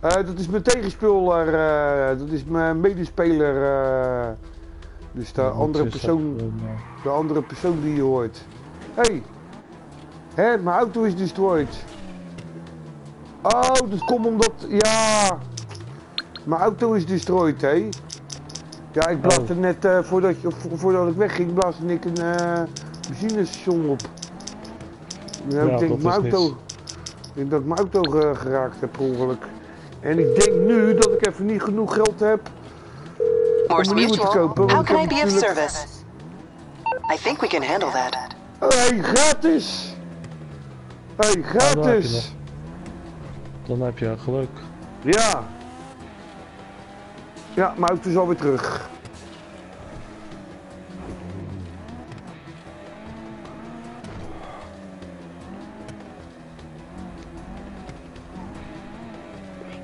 Eh, dat is mijn tegenspeler, eh, dat is mijn medespeler. eh, dus de andere dat persoon, de andere persoon die je hoort. Hé, hey. hè, mijn auto is destroyed. Oh, dat komt omdat, ja, mijn auto is destroyed, hé. Ja, ik blaaste Oh. net, eh, voordat, je, vo- voordat ik wegging, blaaste ik een eh benzinestation op. Nou, Ja, ik denk dat mijn auto, ik denk dat ik mijn auto ge- geraakt heb ongeluk. En ik denk nu dat ik even niet genoeg geld heb om een nieuwe te kopen. How ik can I be of service? I think we can handle that. Hey, gratis! Hey, daar heb je gratis! Dan heb je geluk. Ja. Ja, mijn auto is alweer terug.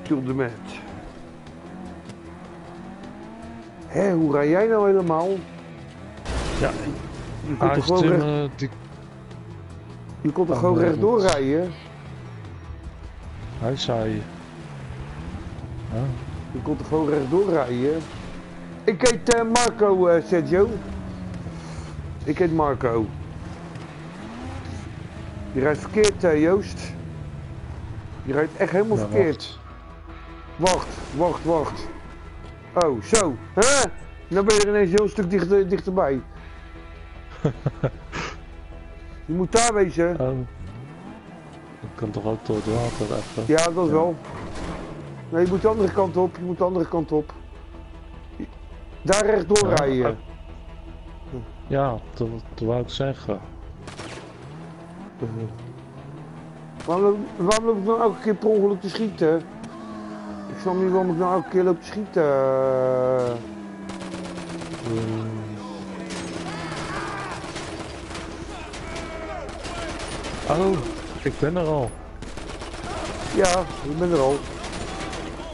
Stil de met. Hé, hoe rij jij nou helemaal? Ja, Je komt er gewoon, recht, uh, die, je komt er Oh, gewoon nee, rechtdoor rijden. hij zei. Ja, Je komt er gewoon rechtdoor rijden. Ik heet eh, Marco, eh, Sergio. Ik heet Marco. Je rijdt verkeerd, eh, Joost. Je rijdt echt helemaal ja, verkeerd. Wacht, wacht, wacht. Oh, zo. Hè? Dan ben je er ineens een heel stuk dichter, dichterbij. je moet daar wezen. Oh. Ik kan toch ook door het water even. Ja, dat wel. Nee, je moet de andere kant op. Je moet de andere kant op. Daar rechtdoor Ja, rijden. Ja, dat, dat wou ik zeggen. Waarom, loop- waarom loop ik nou elke keer per ongeluk te schieten? Ik snap niet waarom ik nou elke keer loop te schieten. Oh, ik ben er al. Ja, ik ben er al.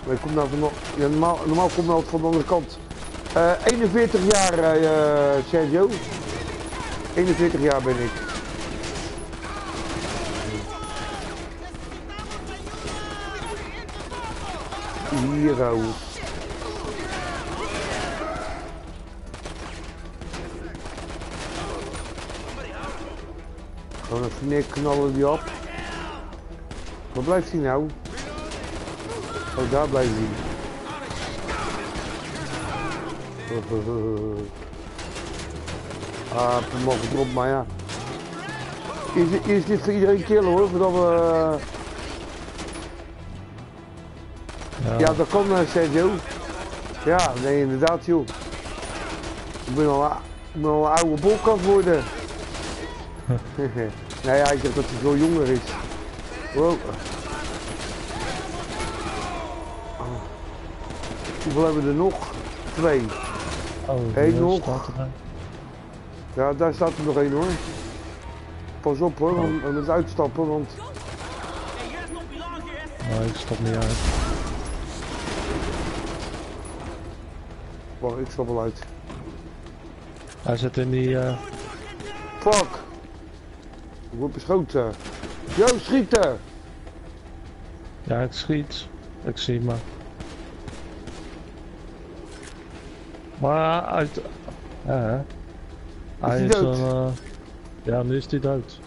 Maar ik kom nou van, normaal, normaal kom ik nou van de andere kant. Eh 41 jaar, eh Sergio. 41 jaar ben ik. Hier, ouwe. Gewoon even neerknallen die op. Waar blijft hij nou? Oh, daar blijft hij. Ah, ik mag erop, maar ja. Is, dit- is dit voor iedereen killen hoor, voordat we... Ja, Ja, dat kan eh, Sergio. Ja, nee inderdaad joh. Ik ben al, ik ben al een oude bolkant worden. nee, hij zegt dat hij veel jonger is. Wow. Hoeveel hebben we er nog? Twee. oh, hier nog. Ja, daar staat er nog één hoor. Pas op hoor, want we moeten uitstappen, want Nee, ik stap niet uit. wacht, ik stap wel uit. Hij zit in die... eh, Fuck! Ik word beschoten. Yo, schieten! Ja, ik schiet. Ik zie maar. Maar uit... Ja, hè. Hij hij is dood? een... eh, Ja, nu is hij dood.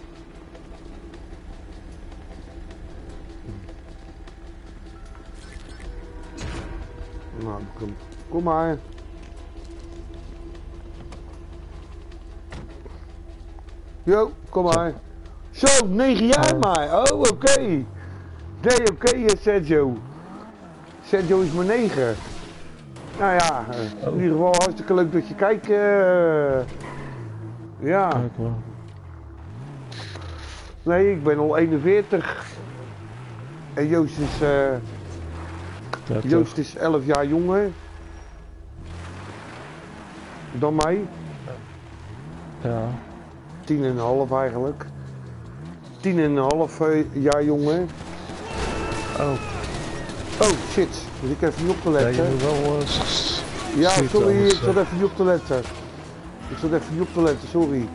Nou, kom, kom maar. Yo, kom maar. Zo, 9 jaar Oh. maar. Oh, oké. Nee, oké, eh, Sergio. Sergio is maar 9. Nou ja, eh, in ieder geval hartstikke leuk dat je kijkt. eh. ja, nee, ik ben al 41. En Joost is, eh, Joost is 11 jaar jonger. Dan mij. Ja. Tien en een half eigenlijk. Tien en een half jaar jonger. Oh, Oh shit, dus ik even niet op te ja, je letten. moet wel... eh, Ja, sorry, anders, ik zat eh, even niet op te letten. Ik zat even niet op te letten, sorry.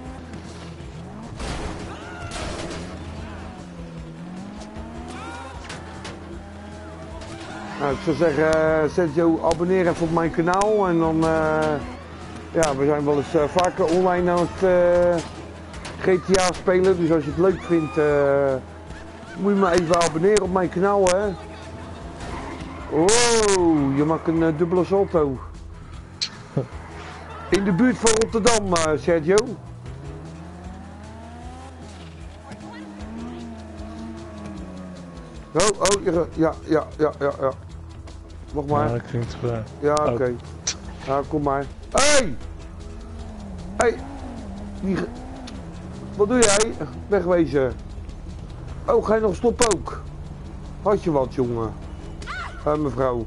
Nou, ik zou zeggen, eh, Sergio, abonneer even op mijn kanaal en dan, eh, ja, we zijn wel eens eh, vaker online aan het eh, GTA spelen, dus als je het leuk vindt, eh, moet je maar even abonneren op mijn kanaal, hè. Oh, je maakt een eh, dubbele salto. In de buurt van Rotterdam, eh, Sergio. Oh, oh, ja, ja, ja, ja, ja. Wacht maar. Ja, ik ging het gedaan. Ja, Oh. oké. Ja, kom maar. Hey! Hey! Wat doe jij? Wegwezen. Oh, ga je nog stoppen ook? Had je wat, jongen? Eh, mevrouw.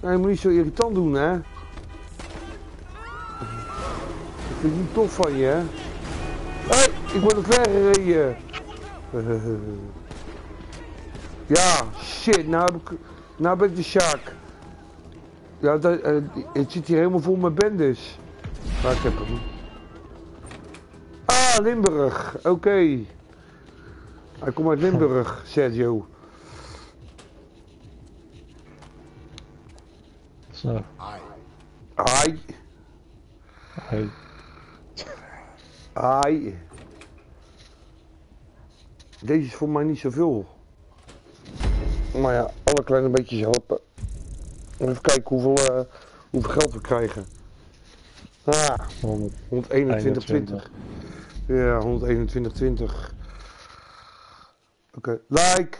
Je moet niet zo irritant doen, hè? Ik vind het niet tof van je, hè? Hé, hey, ik word er ver gereden. Ja, shit, nou heb ik, nou ben ik de Sjaak. Ja, dat, eh, het zit hier helemaal vol met bendes. Maar ik heb hem. Ah, Limburg. Oké. Hij komt uit Limburg, Sergio. Zo. Ai. Ai. Deze is voor mij niet zoveel. Maar ja, alle kleine beetjes helpen. Even kijken hoeveel, eh, hoeveel geld we krijgen. Ah, 100. 121,20. Ja, 121,20. Oké, like.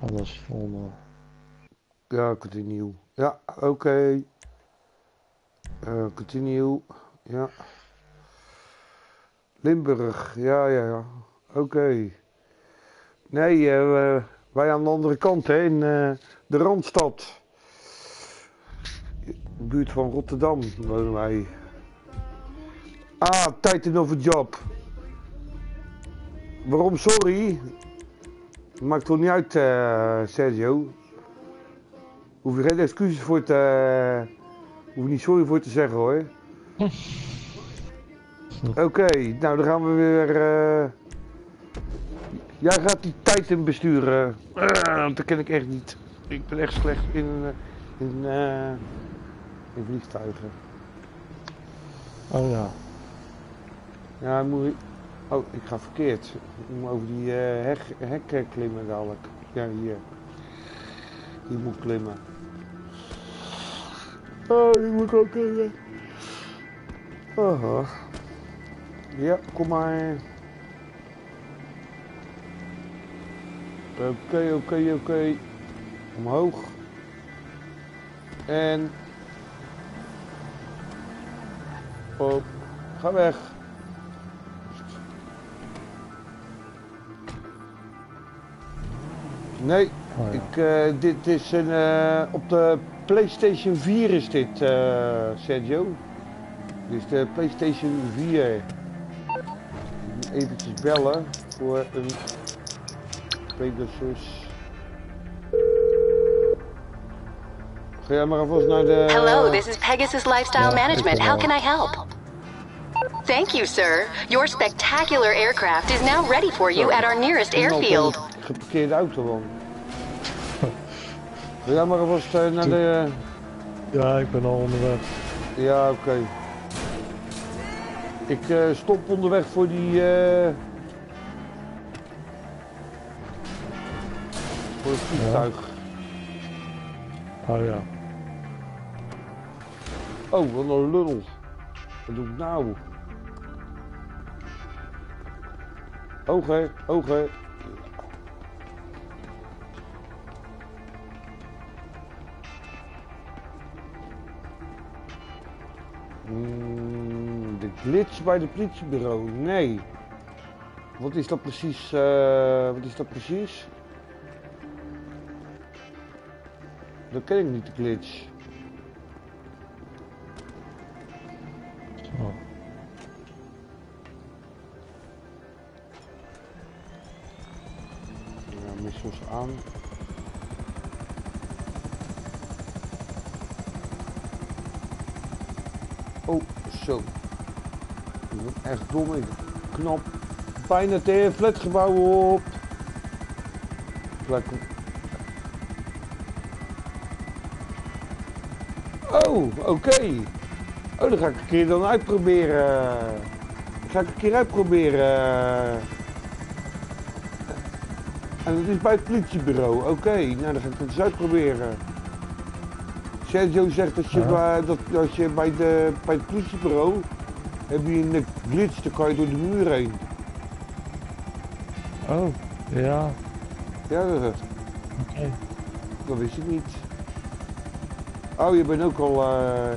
Alles vol. Ja, continue. Ja, oké. Eh, continue. Ja. Limburg. Ja, ja, ja. Oké. Nee, eh, Wij aan de andere kant, hè, in eh, de Randstad. De buurt van Rotterdam wonen wij. Ah, tijd in over job. Waarom sorry? Maakt toch niet uit, Sergio. Hoef je geen excuses voor te... eh, hoef je niet sorry voor te zeggen hoor. Oké, nou dan gaan we weer... eh, Jij gaat die tijd in besturen. Ah, want dat ken ik echt niet. Ik ben echt slecht in, eh, in, eh, in vliegtuigen. Oh ja. Ja, moet ik... Oh, ik ga verkeerd. Ik moet over die eh, hek, hek eh, klimmen dadelijk. Ja, hier. Hier moet klimmen. Oh, hier moet ik ook klimmen. Oh, Ja, kom maar. Oké, oké, oké. Omhoog. En... Op. Ga weg. Nee, Oh, ik, eh, dit is een, eh, op de PlayStation 4 is dit, eh, Sergio. Dit is de PlayStation 4. Eventjes bellen voor een Pegasus. Ga jij maar alvast naar de... Hello, this is Pegasus Lifestyle Management. How can I help? Thank you, sir. Your spectacular aircraft is now ready for you at our nearest airfield. Geparkeerde auto man. Ga jij maar alvast eh, naar de... Ja, ik ben al onderweg. Ja, oké. Ik eh, stop onderweg voor die. eh voor het vliegtuig. Oh ja. Oh, wat een lul. Wat doe ik nou? Ogen, ogen. Mm, de glitch bij de politiebureau, nee. Wat is dat precies? eh, wat is dat precies? Dat ken ik niet, de glitch. Zo. Ja, missels aan. Oh, zo. Echt dom. Ik knap bijna tegen het flatgebouw op. Plek. Oh, oké. Oh, dan ga ik een keer dan uitproberen. Dan ga ik een keer uitproberen. En dat is bij het politiebureau. Oké, nou dan ga ik dat eens uitproberen. Sergio zegt dat je, Ja. bij, dat, als je bij, de, bij het politiebureau heb je een glitch, dan kan je door de muur heen. Oh, ja. Ja, dat, Oké. dat wist ik niet. Oh, je bent ook al, eh,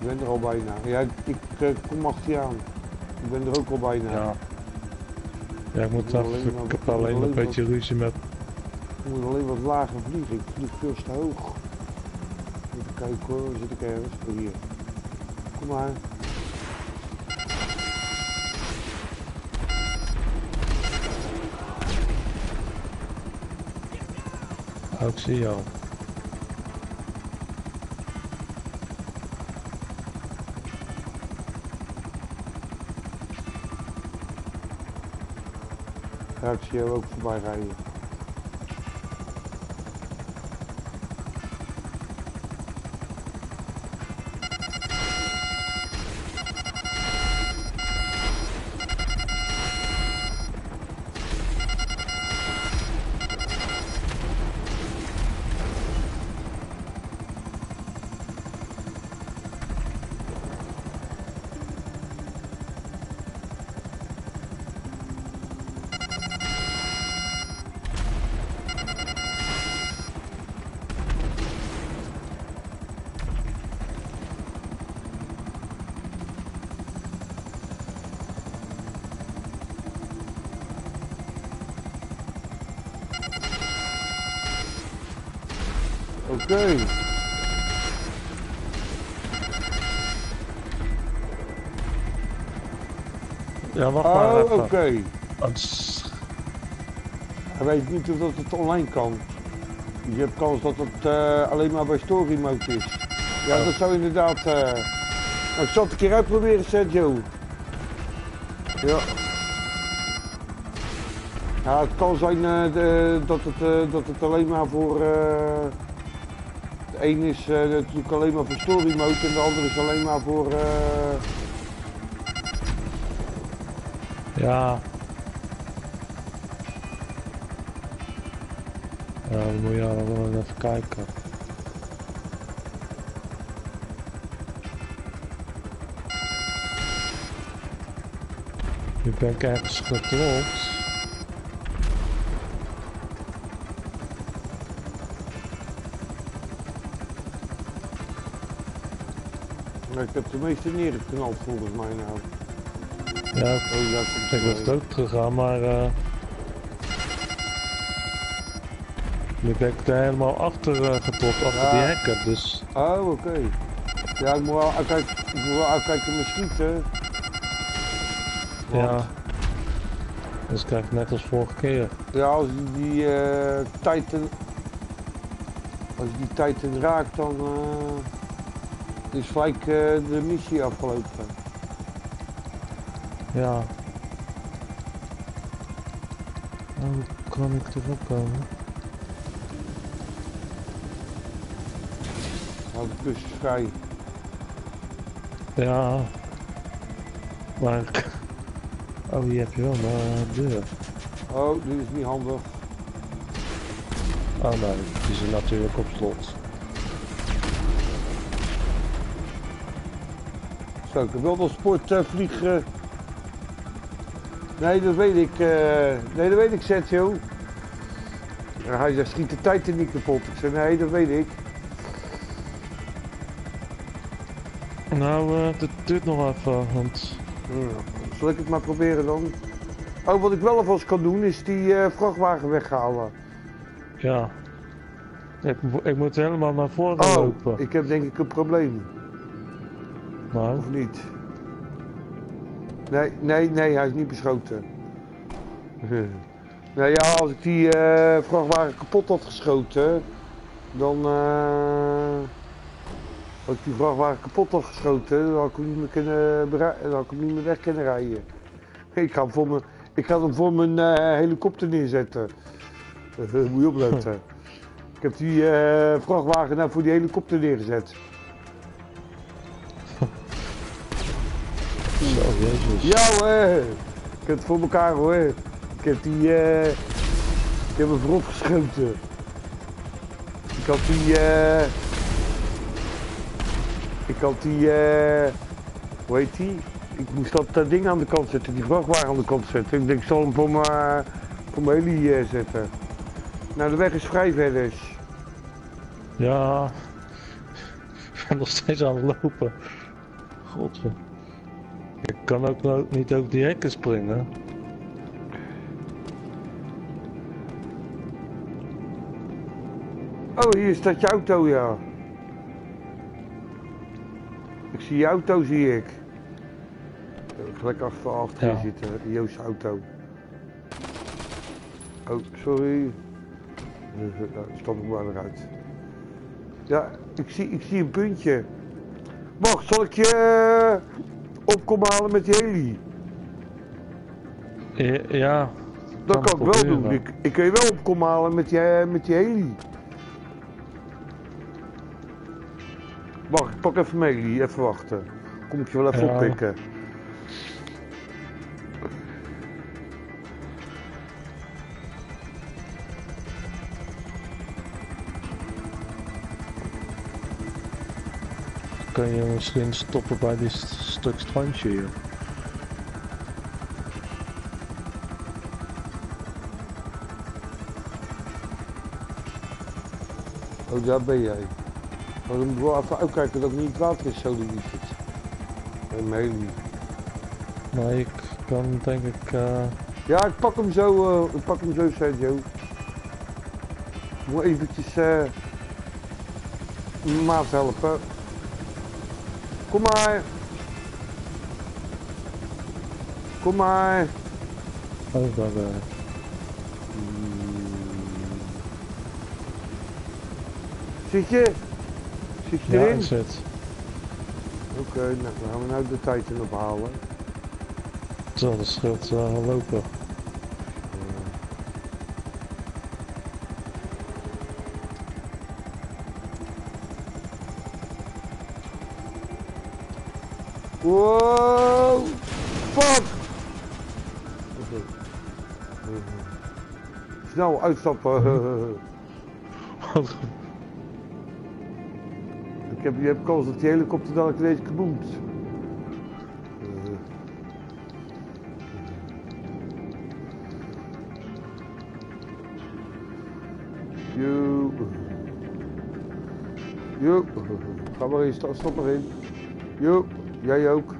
je bent er al bijna. Ja, ik, ik eh, kom achter je aan. Ik ben er ook al bijna. Ja. Ja, ik moet Ik maar- ik heb ik alleen een beetje ruzie met... Ik moet alleen wat lager vliegen. Ik vlieg veel te hoog. Kijken hoor, waar zit ik ergens? Oh, hier. Kom maar. Oh, ik zie al. Ja, ik zie jou ook voorbij rijden. Ja, wacht maar Oh, oké. Hij weet niet of dat het online kan. Je hebt kans dat het eh, alleen maar bij story mode is. Ja, Oh. dat zou inderdaad... eh nou, ik zal het een keer uitproberen, Sergio. Ja. Ja, het kan zijn eh, de- dat, het, eh, dat het alleen maar voor... eh, de een is eh, natuurlijk alleen maar voor story mode en de andere is alleen maar voor... eh, Ja. Ja, dan moet je even kijken. Nu ben ik ergens gedropt. nou, ik heb de meeste neergeknald volgens mij nou. Ja, daar ik was het ook teruggegaan, maar eh nu ben ik er helemaal achter uh, getrokken, achter Ja. die hekken, dus Oh, oké. Ja, ik moet wel uitkijken, ik moet wel uitkijken met schieten. Want, ja. Dus krijg ik net als vorige keer. Ja, als je die eh Titan... Als je die Titan raakt, dan eh, is gelijk eh, de missie afgelopen. Ja. Oh, hoe kan ik erop komen? Nou, de kust vrij. Ja. Maar... Oh, hier heb je wel een deur. Oh, dit is niet handig. Oh nee, die is natuurlijk op slot. Zo, ik heb wel dat sport eh, vliegen. Nee, dat weet ik. eh, nee, dat weet ik, Sergio. Hij zegt, schiet de tijd er niet kapot. Ik zei, nee, dat weet ik. Nou, eh dat duurt nog even, want... Ja, zal ik het maar proberen dan? Oh, wat ik wel alvast kan doen, is die eh, vrachtwagen weghalen. Ja. Ik moet helemaal naar voren Oh, lopen. ik heb denk ik een probleem. Nou, Of niet? Nee, nee, nee, hij is niet beschoten. nou ja, als ik die eh, vrachtwagen kapot had geschoten, dan... eh, als ik die vrachtwagen kapot had geschoten, dan had ik hem niet meer, kunnen dan had ik hem niet meer weg kunnen rijden. Ik ga hem voor mijn, ik ga hem voor mijn eh, helikopter neerzetten. Moet je opletten. ik heb die vrachtwagen nou voor die helikopter neergezet. Jezus. Ja hoor, ik heb het voor elkaar hoor. Ik heb die, eh, ik heb hem voorop geschoten. Ik had die, eh, ik had die, eh, hoe heet die? Ik moest dat eh, ding aan de kant zetten, die vrachtwagen aan de kant zetten. Ik denk, ik zal hem voor mijn, voor mijn heli eh, zetten. Nou, de weg is vrij verder. Ja. Ik ben nog steeds aan het lopen. Godver. Ik kan ook nou niet over die hekken springen. Oh, hier staat je auto, ja. Ik zie je auto, zie ik. Eh, Gelijk achter, achter Ja. zitten, Joost auto. Oh, sorry. Eh, Nou, stap ik maar eruit. Ja, ik zie, ik zie een puntje. Wacht, zal ik je eh, opkomen halen met die heli? Ja. Dat Kan ik wel doen. Ik, ik kan je wel opkomen halen met die, eh, met die heli. Wacht, ik pak even heli. Even wachten. Kom ik je wel even Ja. oppikken. Kan je misschien stoppen bij dit st- stuk strandje hier. Oh, daar ben jij. Maar dan moet ik wel even uitkijken dat ik niet het water is zo die zit. En mijn heli. Maar ik kan denk ik... eh, Ja, ik pak hem zo, eh, ik pak hem zo, Sergio. Ik moet eventjes, eh, maat helpen. Kom maar. Kom maar. Oh, daar, eh, Zit je? Zit je ja, erin? zit. Oké, nou dan gaan we nou de tijd erop halen. Zo, dat scheelt uh, lopen. Snel uitstappen. Ik heb, je hebt kans dat die helikopter dadelijk ineens kaboemt. Yo. Yo. Ga maar in, stop, stop erin. Yo, jij ook.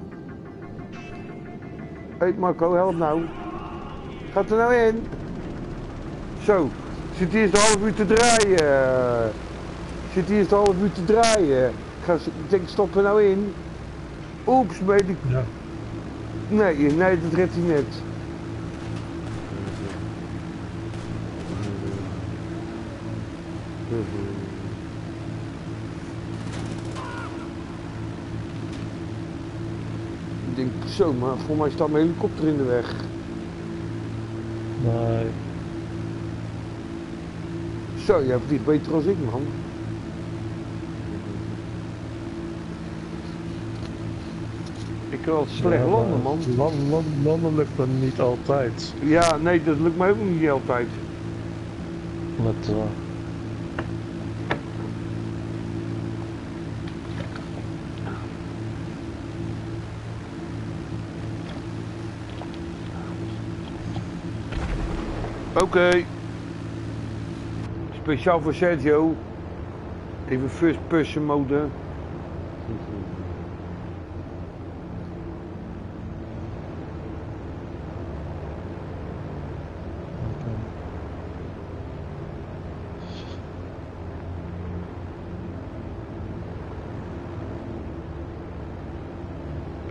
Hé Marco, help nou. Gaat er nou in? Zo, zit hier eens een half uur te draaien. Zit hier eens een half uur te draaien. Ik, ga, ik denk, stop er nou in. Oeps, weet ik. Ja. Nee, nee, dat redt hij net. Ik denk zo, maar voor mij staat mijn helikopter in de weg. Zo, jij vliegt beter als ik, man. Ik kan wel slecht Ja, landen, man. Landen, landen, landen lukt me niet altijd. Ja, nee, dat lukt mij ook niet altijd. Met, eh, Oké. Speciaal voor Sergio. Even first person mode.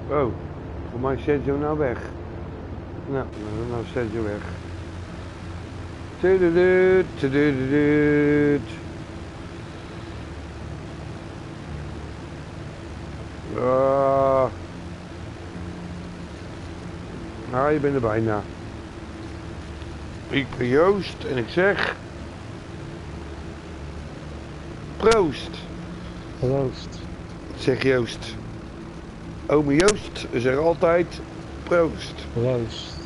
Oh, voor mij is Sergio nou weg. Nou, nou, nou is Sergio weg. Ah. Nou, je bent er bijna. Ik ben Joost en ik zeg... Proost, Roost. zegt Joost. Ome Joost zegt altijd proost. Roost.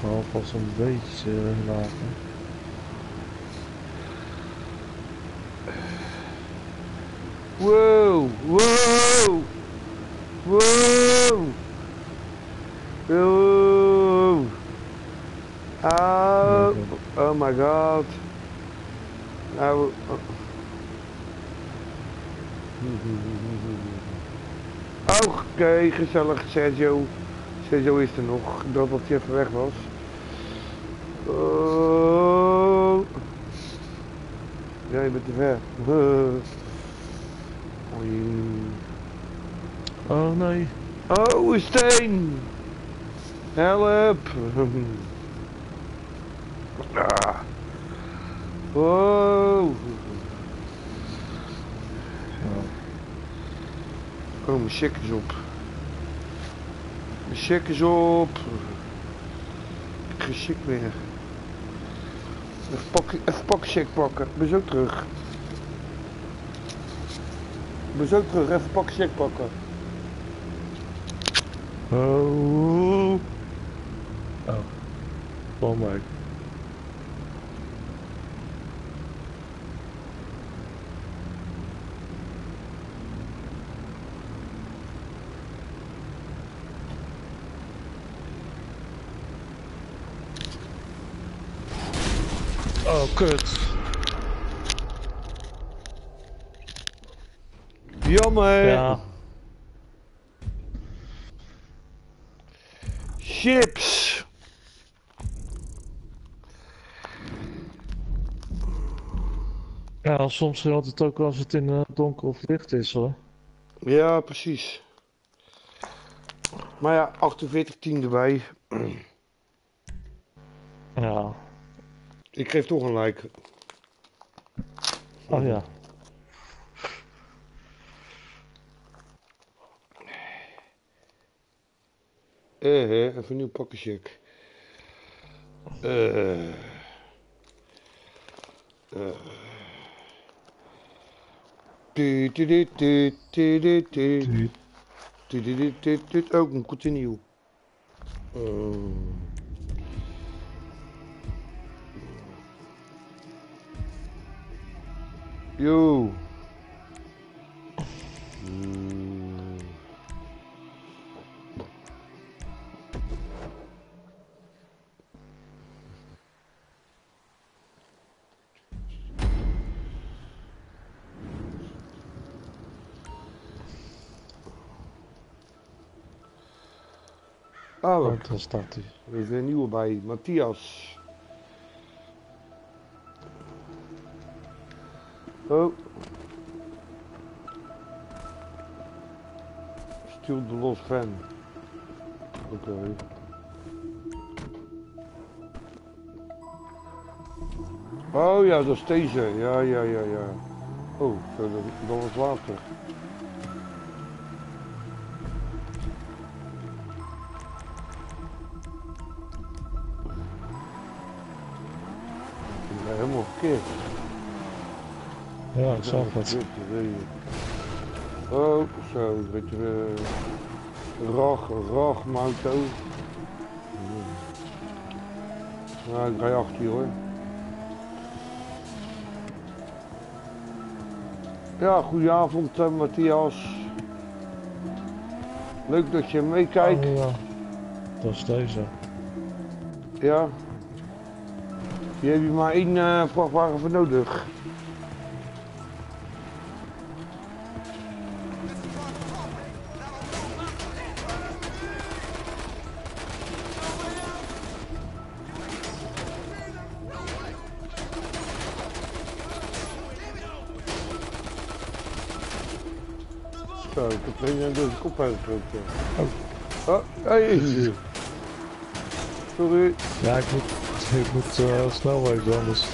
Zal pas een beetje eh, later. Wow, wow, wow, wow. Oh, oh my god. Nou, oh. Oké, gezellig Sergio. Sergio is er nog, dat dat hij even weg was. Oh. Ja, je bent te ver. Oh nee. Oh, een steen! Help! Ah. Wow! Oh, mijn check is op. Mijn check is op. Ik heb geen check meer. Even pakken. Ik ben zo terug. Ik ben zo terug, even pakken check pakken. Oh. Oh. Oh my. kut. Jammer. Ja. Chips. Ja, soms geldt het ook als het in het donker of licht is hoor. Ja, precies. Maar ja, 48 10 erbij. Ja. Ik geef toch een like. Oh ja. Eh, hè, even een nieuw pakje check. Eh. Tu, tu. Oh, een continue. Eh. Yo. Mm. Ah, Oh, wacht. daar staat hij. Er is weer een nieuwe bij. Matthias. Oh. Still the lost fan. Oké. Oh ja, dat is deze. Ja, ja, ja, ja. Oh, dat, was later. Je. Oh, zo, een beetje uh, rag, ragmauto. Ja, ik rij achter je hoor. Ja, goedenavond uh, Matthias. Leuk dat je meekijkt. Oh, ja. Dat is deze. Ja. Je hebt hier maar één uh, vrachtwagen voor nodig. Ik een door de kop uitgetrokken. Oh. Oh, hey. Sorry. Ja, ik moet, ik moet uh, snel weten anders.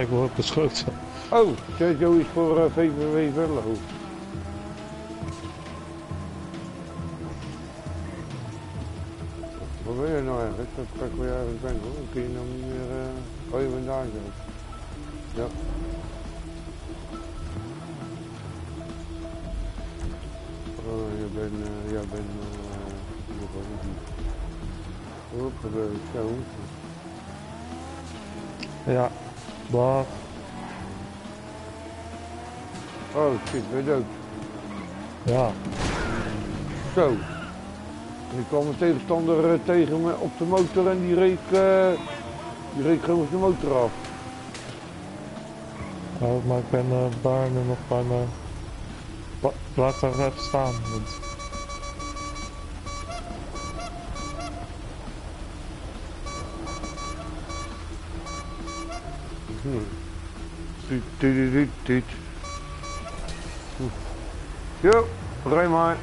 Ik word beschoten. Oh, Sergio is voor uh, VVW Venlo. Wat ben je nou eigenlijk? Dat plek waar je eigenlijk bent hoor. Dan kun je nou niet meer... Uh... Oh, je bent daar zo. Ja. Oh, je bent... Uh, ja, bent... Uh, Hop, zo. Ja, maar... Oh shit, weer dood. Ja. Zo. Ik kwam een tegenstander uh, tegen me op de motor en die reek, uh, die reek gewoon de motor af. Oh, maar ik ben uh, daar nu nog bijna... Ba blijf daar even staan, want... Tuut, tuut, tuut, tuut. Hm. Jo, rij maar.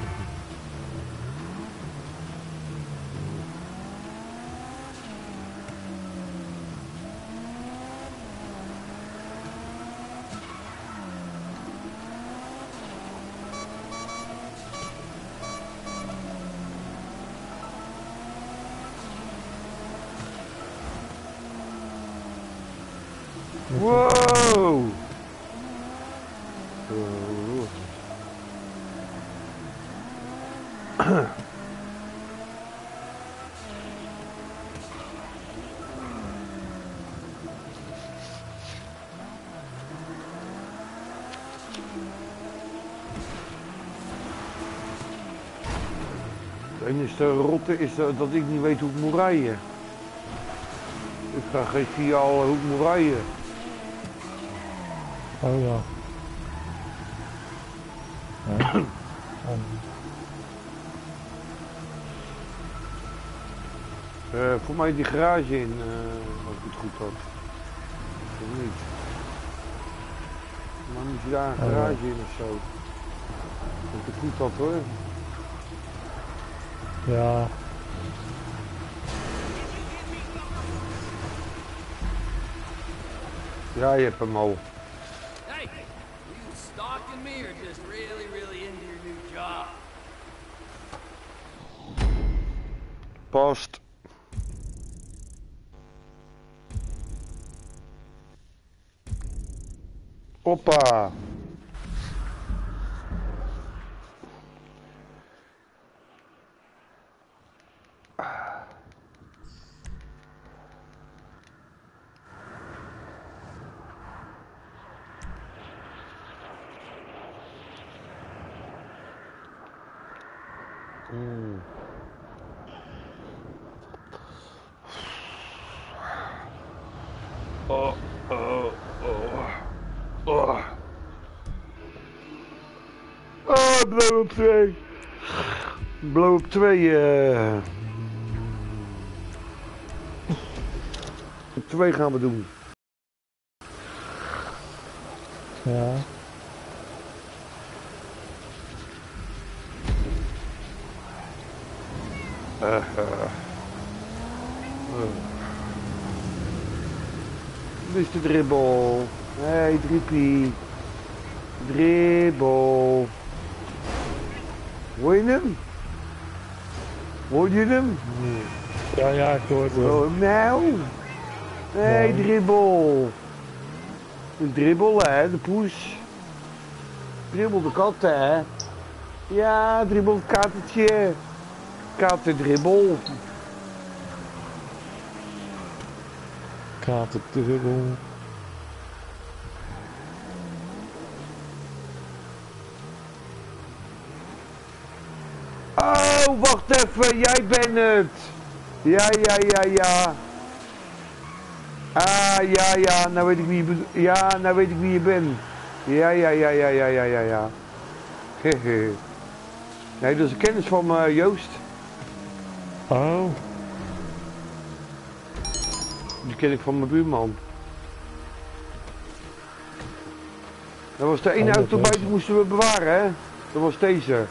Enige rotte is dat, dat ik niet weet hoe ik moet rijden. Ik ga geen signaal hoe ik moet rijden. Oh ja. Eh, voor mij die garage in, eh, als ik het goed had. Of niet? Maar moet je daar een Oh, garage in of zo? Als ik het goed had hoor. Ja. Ja, je hebt hem al. Hey, you stalking me or just really, really into your new job? Past. Hoppa. 2. Blow op 2. Uh... 2 gaan we doen. Ja. Uh, uh. Dus de dribbel. Hey, drippie. Dribbel. Hoor je hem? Hoor je hem? Ja, ja, ik hoor wel. Oh, nou. Hey, Nou. dribbel. De dribbel, hè, de poes. Dribbel de kat, hè. Ja, dribbel het katertje. Katerdribbel. Katendribbel. Oh, jij bent het. Ja, ja, ja, ja. Ah, ja, ja, nou weet ik wie je Ja, nou weet ik wie je bent. Ja, ja, ja, ja, ja, ja, ja, ja. Hehe. Nee, dat is een kennis van me, Joost. Oh, Die ken ik van mijn buurman. Dat was de ene Oh, auto bij, die moesten we bewaren, hè? Dat was deze.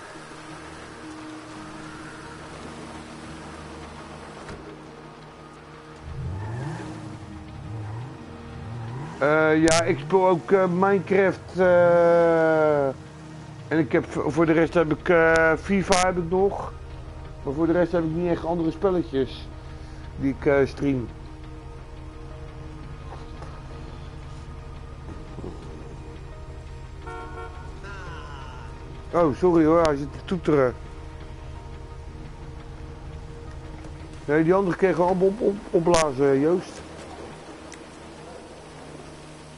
Ja, ik speel ook eh, Minecraft. eh, en ik heb voor de rest heb ik eh, FIFA heb ik nog. Maar voor de rest heb ik niet echt andere spelletjes die ik eh, stream. Oh, sorry hoor, hij zit te toeteren. Nee, die andere kreeg allemaal op, op, opblazen, Joost.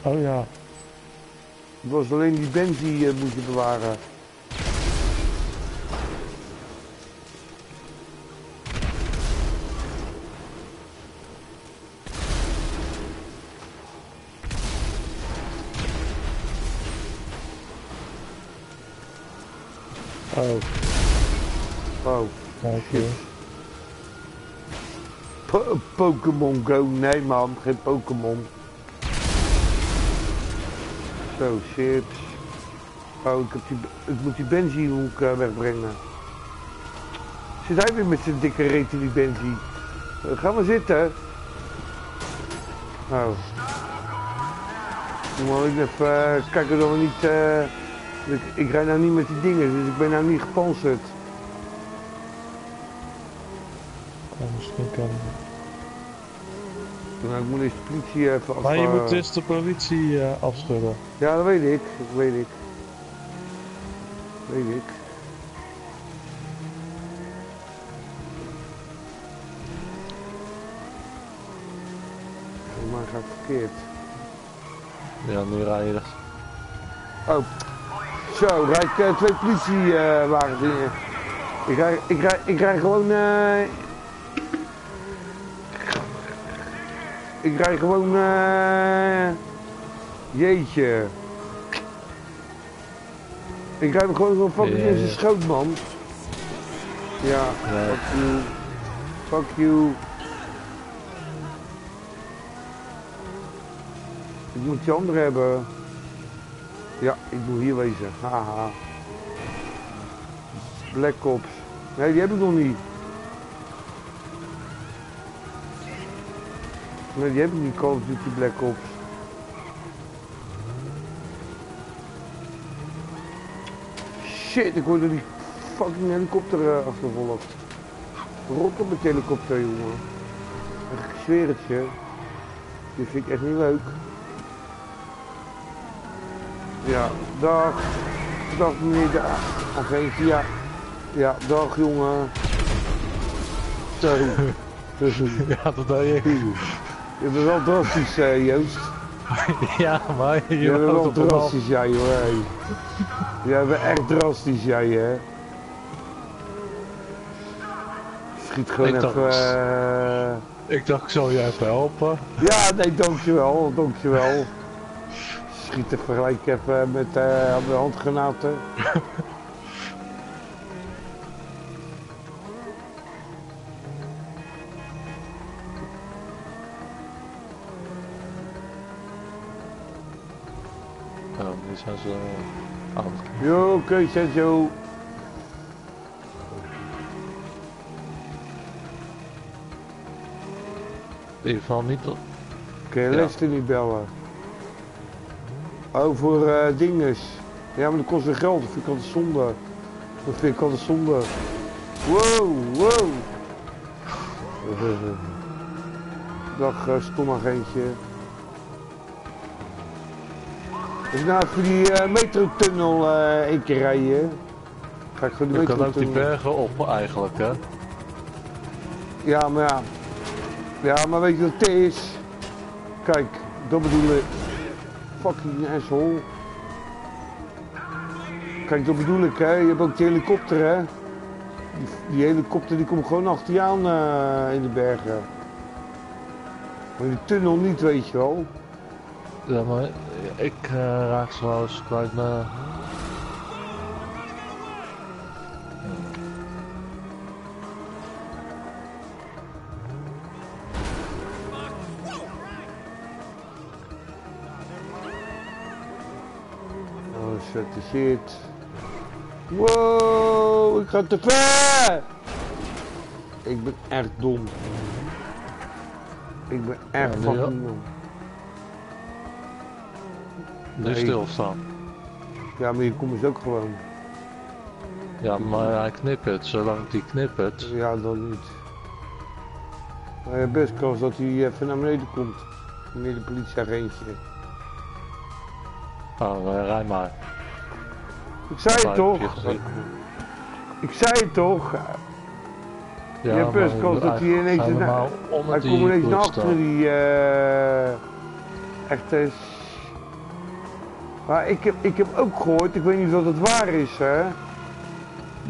Oh ja. Het was alleen die band die eh, moet je bewaren. Oh, Oh, kijk hier. Po- Pokémon Go. Nee man, geen Pokémon. Zo, chips. Oh, ik, heb die, ik moet die moet ik, eh, wegbrengen. Zit hij weer met zijn dikke reet in die benzine? Eh, ga maar zitten. Oh. Moet ik even eh, kijken dat we niet... ik, ik rijd nou niet met die dingen, dus ik ben nou niet gepanzerd. Ik moet eens de politie even af... Maar je eh, moet dus de politie eh, afschudden. Ja, dat weet ik. Dat weet ik. Weet ik. Mij gaat het verkeerd. Ja, nu rij je er. Oh. Zo, rijd ik eh, twee politiewagens in. Ik krijg, ik krijg, ik krijg gewoon... eh ik krijg gewoon... eh jeetje. Ik hem gewoon zo'n fucking Ja, in zijn schoot, man. Ja, Nee. fuck you. Fuck you. Ik moet die andere hebben. Ja, ik moet hier wezen. Haha. Black Ops. Nee, die heb ik nog niet. Nee, die heb ik niet, Call of Duty Black Ops. Shit, ik word door die fucking helikopter eh, achtervolgd. Rot op met die helikopter, jongen. Ik zweer het je. Dit vind ik echt niet leuk. Ja, dag. Dag meneer de agent. Ja. Ja, dag jongen. Zo. Ja, dat deed ik. Je bent wel drastisch, eh, Joost. Ja, maar je Je bent wel drastisch, jij hoor. Hey. Jij bent echt drastisch, jij hè. Schiet gewoon Ik dacht- even... eh, Ik dacht, ik zal je even helpen. Ja, nee, dankjewel, dankjewel. Schiet er gelijk even met de handgranaten. Oké, zet zo. In ieder geval niet... Kun je Ja. Lester niet bellen? Voor eh dinges. Ja, maar dat kost weer geld. Dat vind ik altijd zonde. Dat vind ik altijd zonde. Wow, wow. Dag, uh, stom agentje. Of nou voor die eh, metrotunnel één keer rijden. Ga ik voor de Je kan ook die bergen op eigenlijk, hè. Ja, maar ja. Ja, maar weet je wat het is? Kijk, dat bedoel ik. Fucking asshole. Kijk, dat bedoel ik, hè. Je hebt ook die helikopter, hè. Die, die helikopter die komt gewoon achter je aan eh, in de bergen. Maar die tunnel niet, weet je wel. Ja, maar ik raak ze wel eens kwijt me. Oh, shit, the shit. Wow, ik ga te ver! Ik ben echt dom. Ik ben echt Ja, fucking dom. Nu Nee. stilstaan. Ja, maar hier komen ze ook gewoon. Ja, maar hij knippert. Zolang hij knippert. Ja, dan niet. Maar ja, best kans dat hij even naar beneden komt. Meneer de politieagentje. Nou, eh, rij maar. Ik zei het toch? je. Ik zei het toch? Ja, hebt best kans dat hij ineens Hij die komt ineens naar achteren, die eh echte... Maar ik heb, ik heb ook gehoord, ik weet niet of dat waar is hè.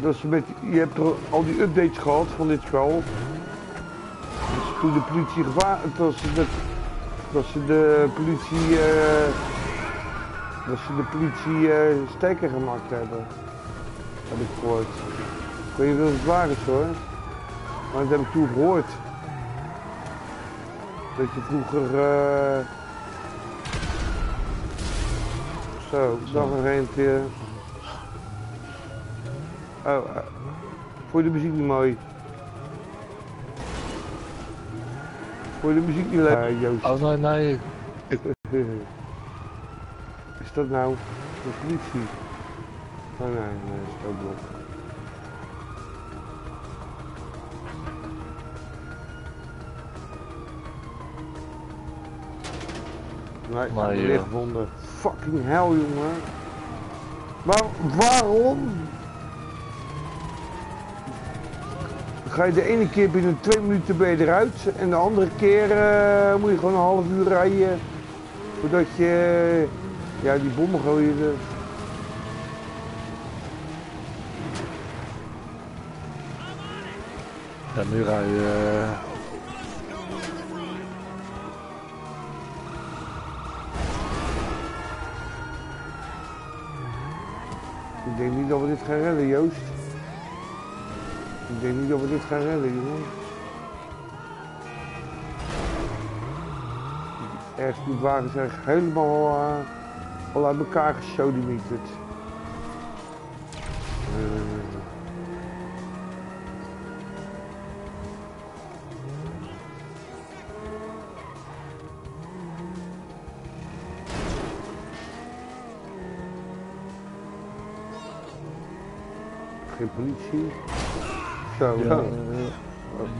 Dat ze met, je hebt er al die updates gehad van dit spel. Dus toen de politie gevaar, dat ze dat ze de politie, eh, dat ze de politie eh, sterker gemaakt hebben. Heb ik gehoord. Ik weet niet of het waar is hoor. Maar dat heb ik toen gehoord. Dat je vroeger... eh Zo, dag een rentje. Oh, eh, vond je de muziek niet mooi? Vond je de muziek niet leuk? Joost. Oh nee, nee. Is dat nou de politie? Oh nee, nee, dat is ook nog. Nee, Maar, nee gevonden. Fucking hell, jongen. Maar waarom? Ga je de ene keer binnen twee minuten ben je eruit en de andere keer eh, moet je gewoon een half uur rijden voordat je ja, die bommen gooien. er. En nu rij je... eh, denk niet dat we dit gaan redden, Joost. Ik denk niet dat we dit gaan redden, jongen. Ergens die wagen zijn helemaal eh, al uit elkaar gesodemieterd. Politie. Zo, ja, ja.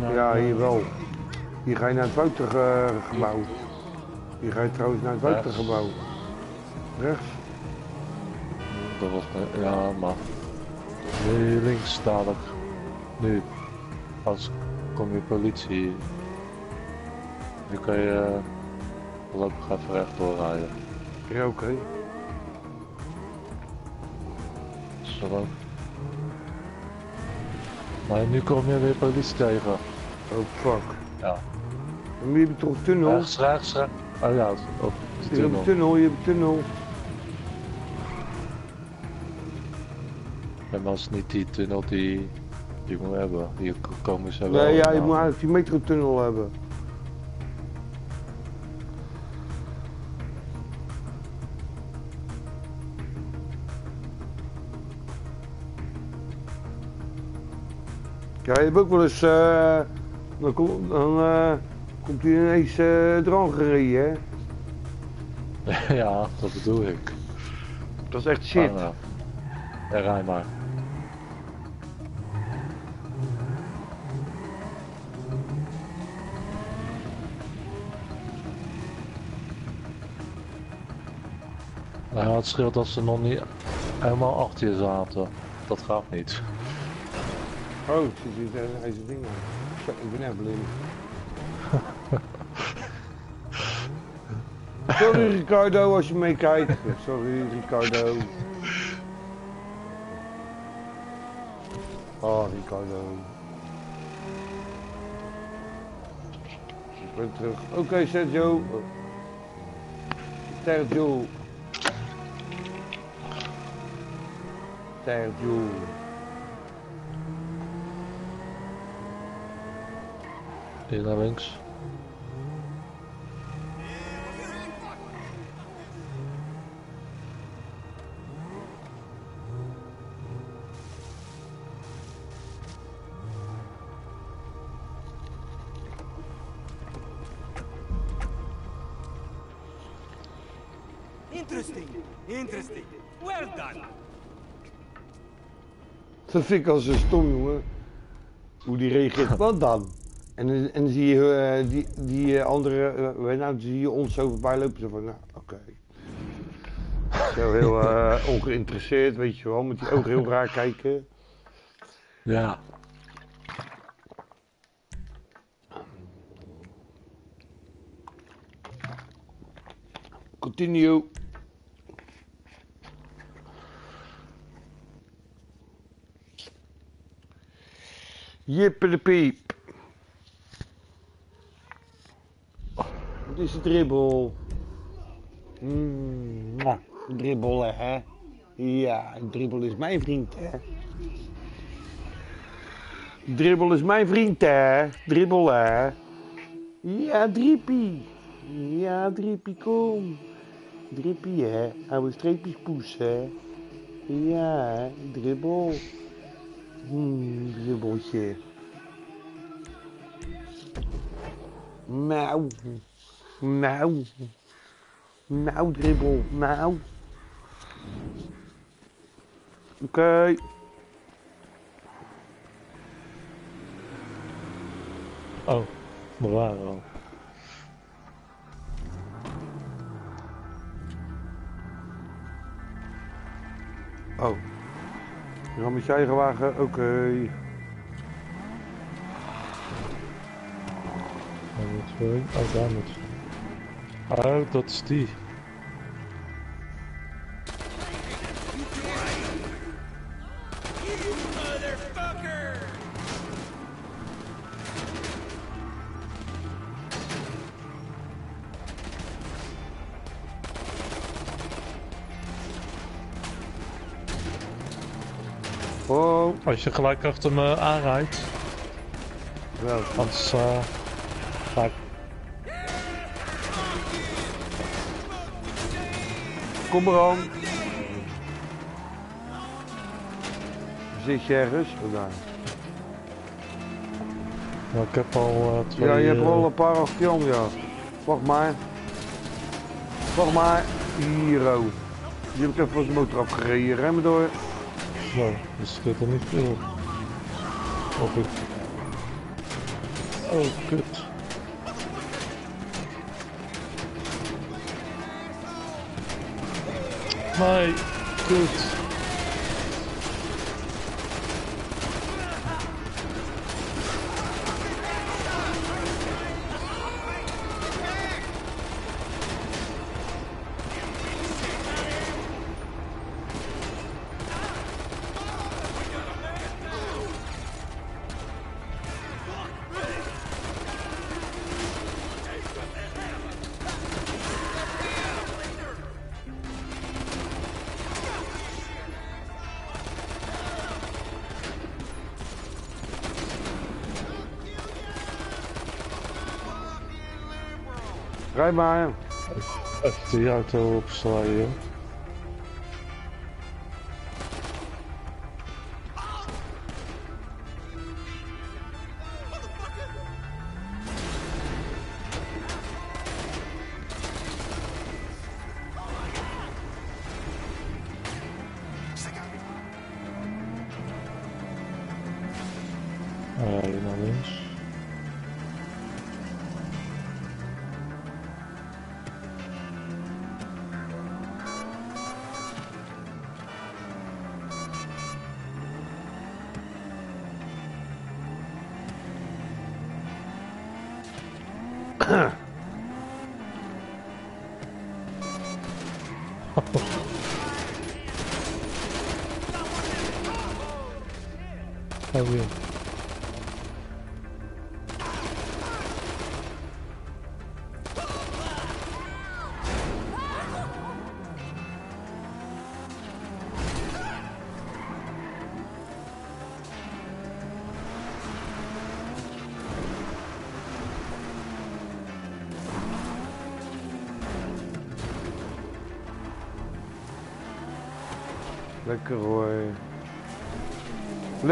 eh, Ja, hier wel. Hier ga je naar het Woutergebouw. Hier ga je trouwens naar het. Woutergebouw. Rechts? Dat was... eh, Ja, maar... Nu links dadelijk. Nu. Als kom je politie. Nu kan je... eh, voorlopig even rechtdoor rijden. Ja, oké. Zo ook. Maar nu kom je weer politie tegen. Oh, fuck. Ja. En je toch een tunnel? Rechts, rechts, rechts. Oh ja, op de heb je tunnel. een tunnel, je een tunnel. En is niet die tunnel die je moet hebben. K- komen ze wel. Nee, ja, je moet eigenlijk die metrotunnel hebben. Ja, je hebt ook wel eens, eh, dan, kom, dan eh, komt hij ineens eraan gereden, hè? ja, dat bedoel ik. Dat is echt shit. Ja. Ja, rij maar. Nou, het scheelt dat ze nog niet helemaal achter je zaten. Dat gaat niet. Oh, zit hier tegen deze ding aan. Ik ben even blind. Sorry Ricardo als je meekijkt. Sorry Ricardo. Oh Ricardo. Ik ben terug. Oké Sergio. Sergio. Sergio. Hier naar links. Interesting. Interesting. Well done. Dat vind ik al zo stom, jongen. Hoe die reageert. Wat dan? En, dan- en zie je eh, die, die eh, andere, eh, weet je nou, dan zie je ons zo voorbij lopen. Zo van, nou, oké. Zo heel eh, ongeïnteresseerd, weet je wel. Met die ogen heel raar kijken. Ja. Continue. Jippe de dribbel? Mm, dribbelen, hè? Ja, dribbel is mijn vriend, hè? Dribbel is mijn vriend, hè? Dribbel, hè? Ja, driepie. Ja, driepie, kom. Drippie, hè? Oude streepjes poes, hè? Ja, hè? dribbel. Hmm, dribbeltje. Nou. Nou. Nou, dribbel. Nou. Oké. Oh, we waren al. Oh. Je gaat met je eigen wagen? Oké. Heen. Oh, daar moet Oh, dat is die. Wow. Als je gelijk achter me aanrijdt. Wel. Anders uh, ga ik Kom maar aan. Zit ergens? Oh, daar. Ja, ik heb al eh, twee... Ja, je hebt eh, wel een paar achter ja. Wacht maar. Wacht maar. Hier, oh. Die heb ik even van zijn motor afgereden. Remmen door. Nou, er zit er niet veel. Of ik... Oh, kut. Nee, kut. Rijd maar. Even die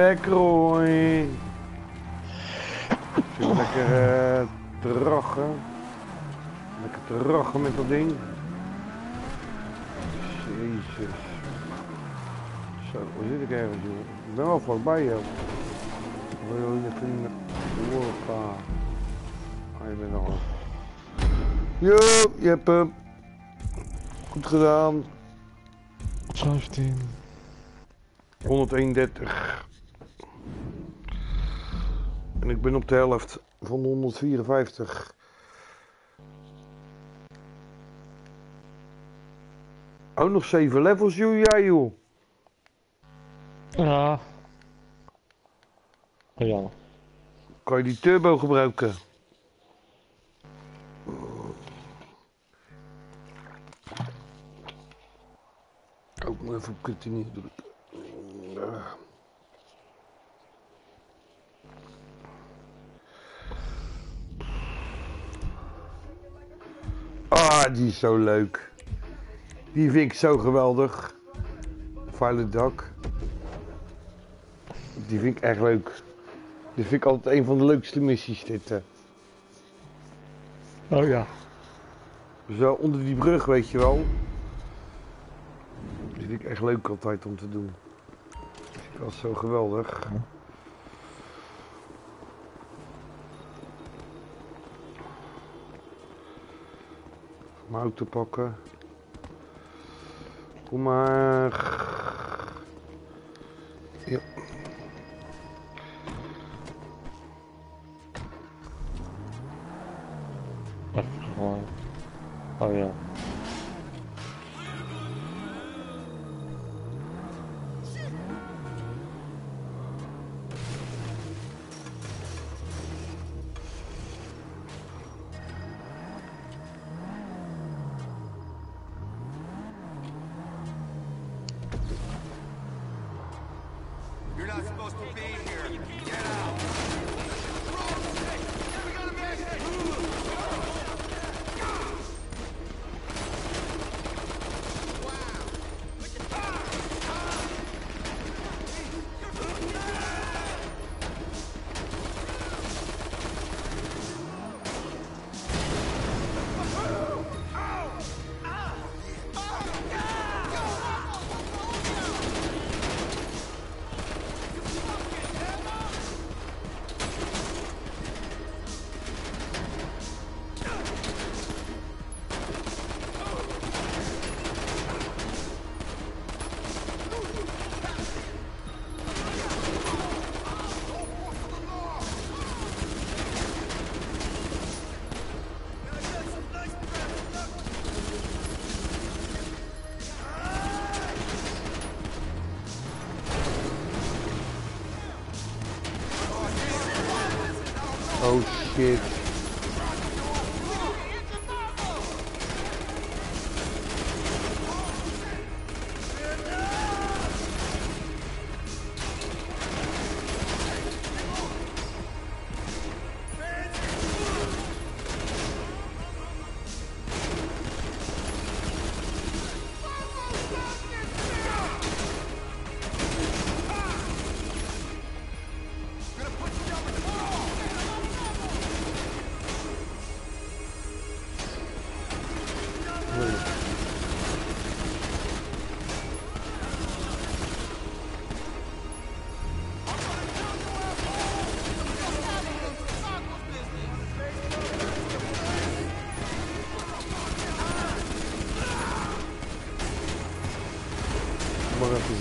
Lekker hoor. Zit lekker eh, te rachen. Lekker te rachen met dat ding. Jezus. Zo, waar zit ik ergens joh? Ik ben wel vlakbij joh. Wil je? Ah, je bent. Yo, je hebt hem. Goed gedaan. 17. 131. En ik ben op de helft van de 154. Oh, nog 7 levels, joh, ja, joh. Ja. Ja. Kan je die turbo gebruiken? Ook maar even op continu drukken. Ja. Ah, die is zo leuk. Die vind ik zo geweldig. Violet Duck. Die vind ik echt leuk. Dit vind ik altijd een van de leukste missies dit. eh. Oh ja. Zo onder die brug, weet je wel. Die vind ik echt leuk altijd om te doen. Dat was zo geweldig. Mijn auto pakken. Kom maar.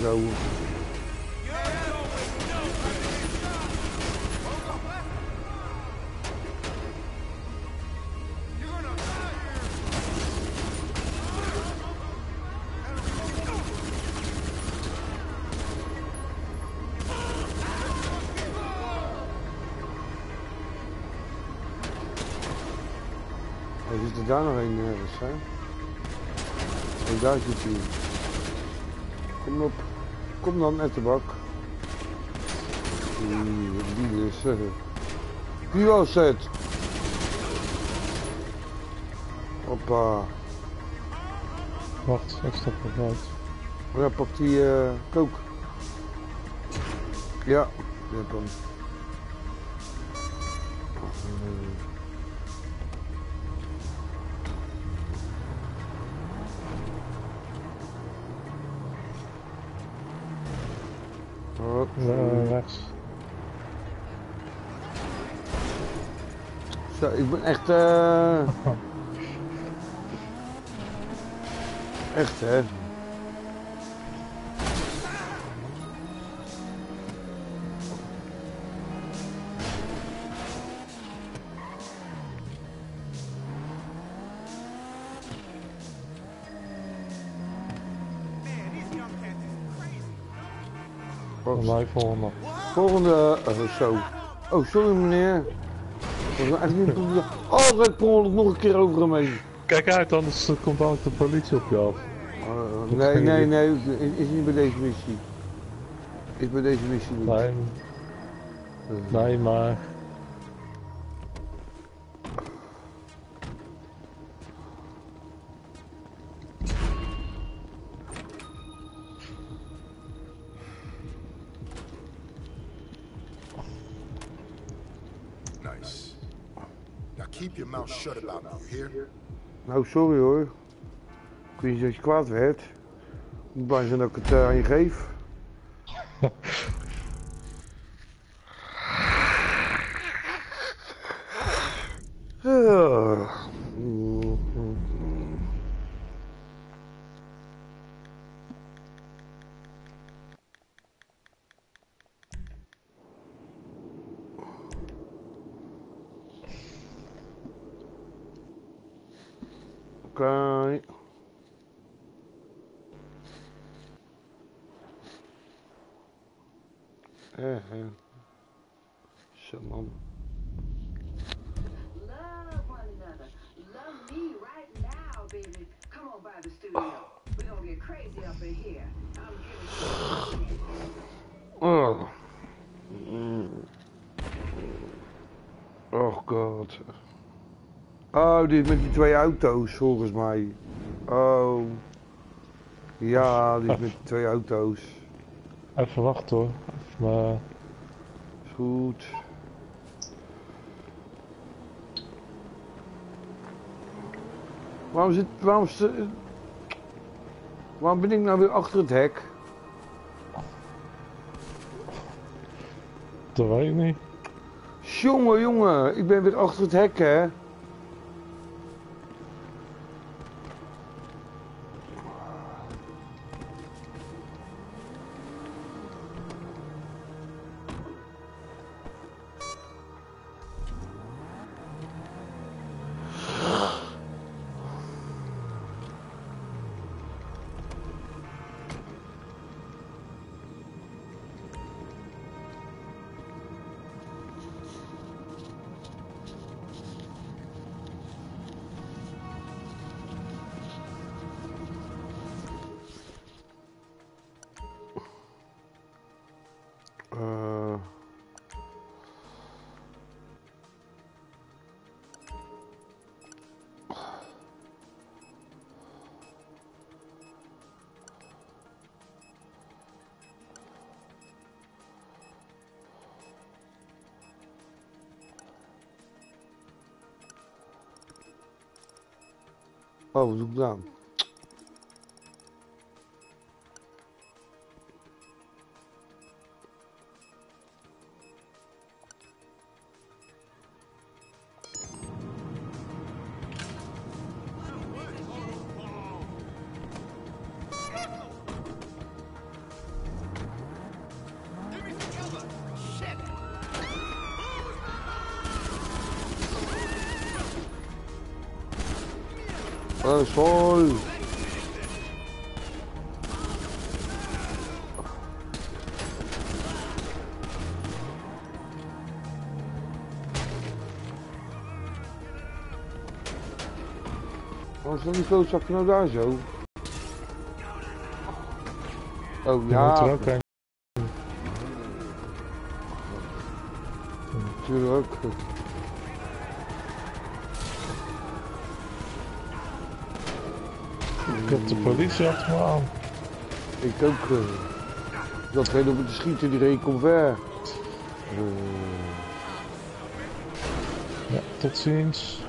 Er zit er daar nog een ergens, hè? En daar zit hij. Kom op. Kom dan, Etterbak. Die, is... eh, die was het. Hoppa. Wacht, ik stap eruit. Ja, pak die eh, kook. Ja, je hebt Eh, rechts. Zo, ik ben echt... eh Echt, hè? Mij volgende. Volgende, oh, zo. Oh, sorry meneer. Dat was echt niet. Oh, ik nog een keer over hem heen. Kijk uit, anders komt dan de politie op je af. Oh, nee, nee, nee, is, is niet bij deze missie. Is bij deze missie niet. Nee, nee maar... shut about? Nou, sorry hoor. Ik weet niet dat je kwaad werd. Ik bang zijn dat ik het eh, aan je geef. Ah. Oké. Eh, eh. Zo man. Love one another. Love me right now, baby. Come on by the studio. We're gonna get crazy up in here. I'm giving you Oh. Oh god. Oh, dit met die twee auto's volgens mij. Oh. Ja, dit met die twee auto's. Even wachten hoor. Even, eh, Is goed. Waarom zit, waarom, waarom ben ik nou weer achter het hek? dat weet ik niet. Jongen, jongen, ik ben weer achter het hek, hè? Oh, wat doe ik nou? Oh, sol. Waarom staan die klootzakken nou daar zo? Oh Je moet er ja, politie achter me aan. Ik ook. eh, dat geen op te schieten, die reed Ja, tot ziens.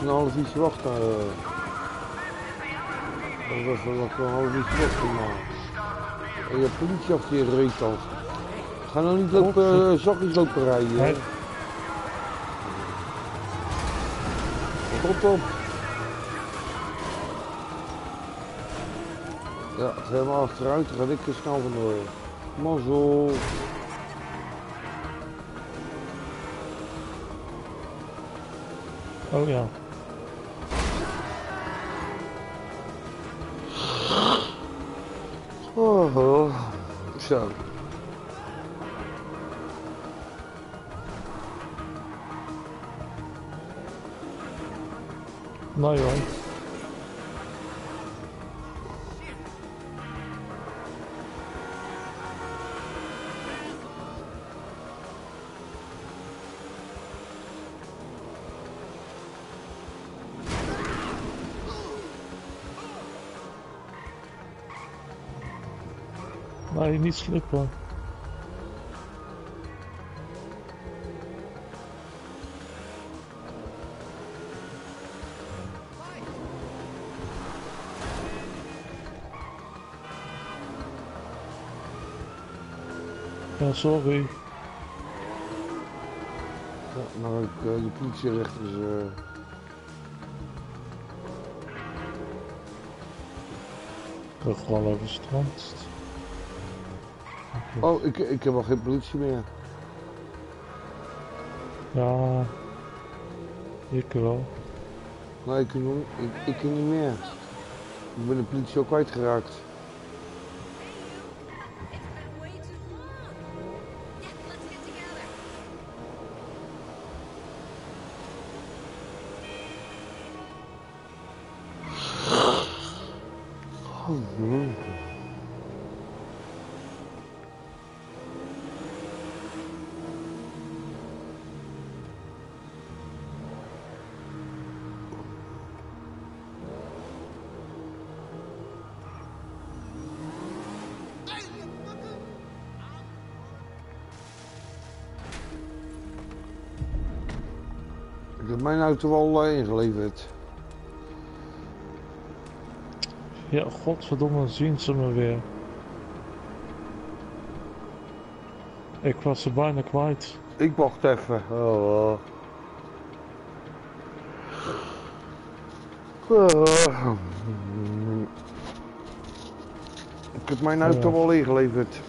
Een half uurtje wachten. eh. Nog even, nog een half uurtje wachten, man. En je hebt politie achter je reet dan. Ga nou niet lopen, eh, zakjes lopen rijden. hè. Rot op. Ja, het gaat helemaal achteruit, dan ga ik er snel vandoor. Mazzel. Oh ja. Zo. Nee Ja, sorry. Ja, maar ook eh, de politierechters. eh Ik wil gewoon over het strand. Oh, ik, ik heb al geen politie meer. Ja, ik wel. Nee, ik, ik, niet meer. Ik ben de politie al kwijtgeraakt. Auto al eh, ingeleverd. Ja, godverdomme, zien ze me weer. Ik was ze bijna kwijt. Ik wacht even. Oh. Oh. Ik heb mijn auto Ja. al ingeleverd.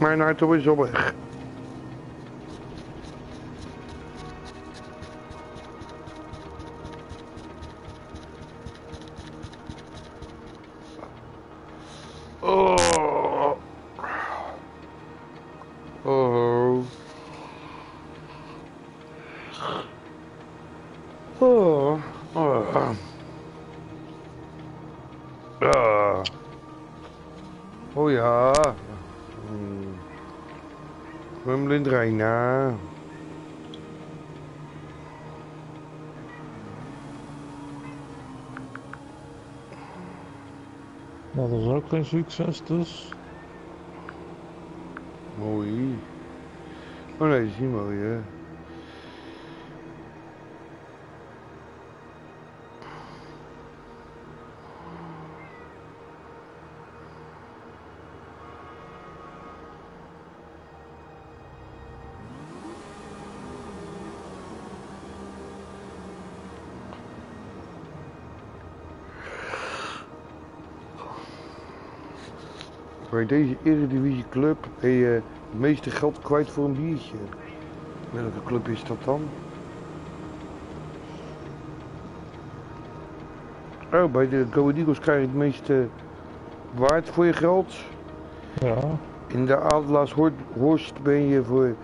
Mijn auto is al weg. Succes dus. Mooi. Oh nee, dat is niet Bij deze Eredivisie club ben je het meeste geld kwijt voor een biertje. Welke club is dat dan? Oh, bij de Go Eagles krijg je het meeste waard voor je geld. Ja, In de Adelaars Hor- Horst ben je voor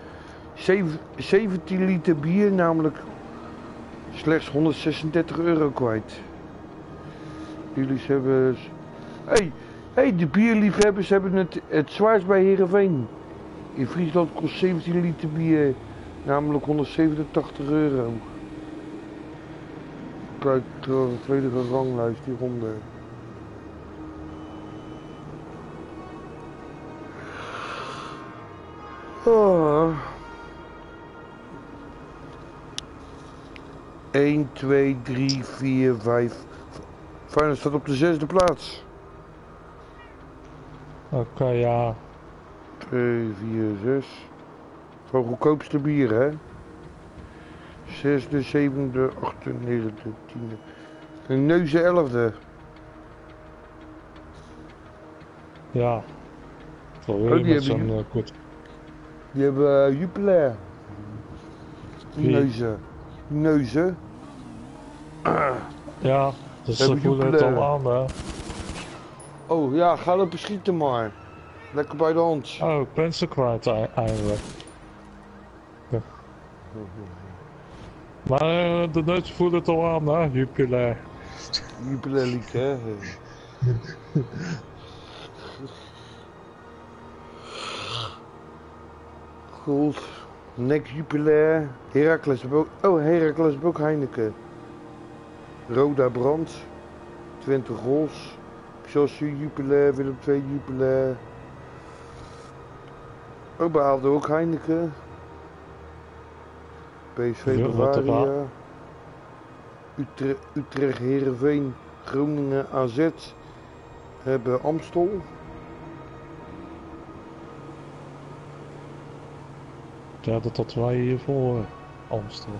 zeven- 17 liter bier namelijk slechts 136 euro kwijt. Jullie hebben... Hé, hey, de bierliefhebbers hebben het, het zwaarst bij Heerenveen. In Friesland kost 17 liter bier namelijk 187 euro. Kijk, de tweede ranglijst hieronder. Oh. 1, 2, 3, 4, 5. Feyenoord staat op de zesde plaats. Oké, ja. 2, 4, 6. Van goedkoopste bier, hè? Zesde, zevende, achtste, negende, tiende. En neuzen elfde. Ja. Wel Oh, die zo'n hebben eh, kort. Die hebben uh, Jupiler. Neuzen. Neuzen. Ja, dus ze voelen het al aan, hè. Oh ja, ga lopen schieten maar. Lekker bij de hand. Oh, ik ben ze kwijt ei- eindelijk. Ja. Maar eh, de neus voelen het al aan, hè, Jupiler. Jupiler liek, hè? Goed. Nek Jupiler. Heracles ook... Oh, Heracles ook Heineken. Roda Brand. Twente Gols. Excelsior Jupiler. Willem II Jupiler. Oh, behaalde ook Heineken. PSV wat Bavaria. Utrecht, Utrecht Heerenveen, Groningen AZ hebben Amstel. Ja, dat hadden wij hiervoor Amstel.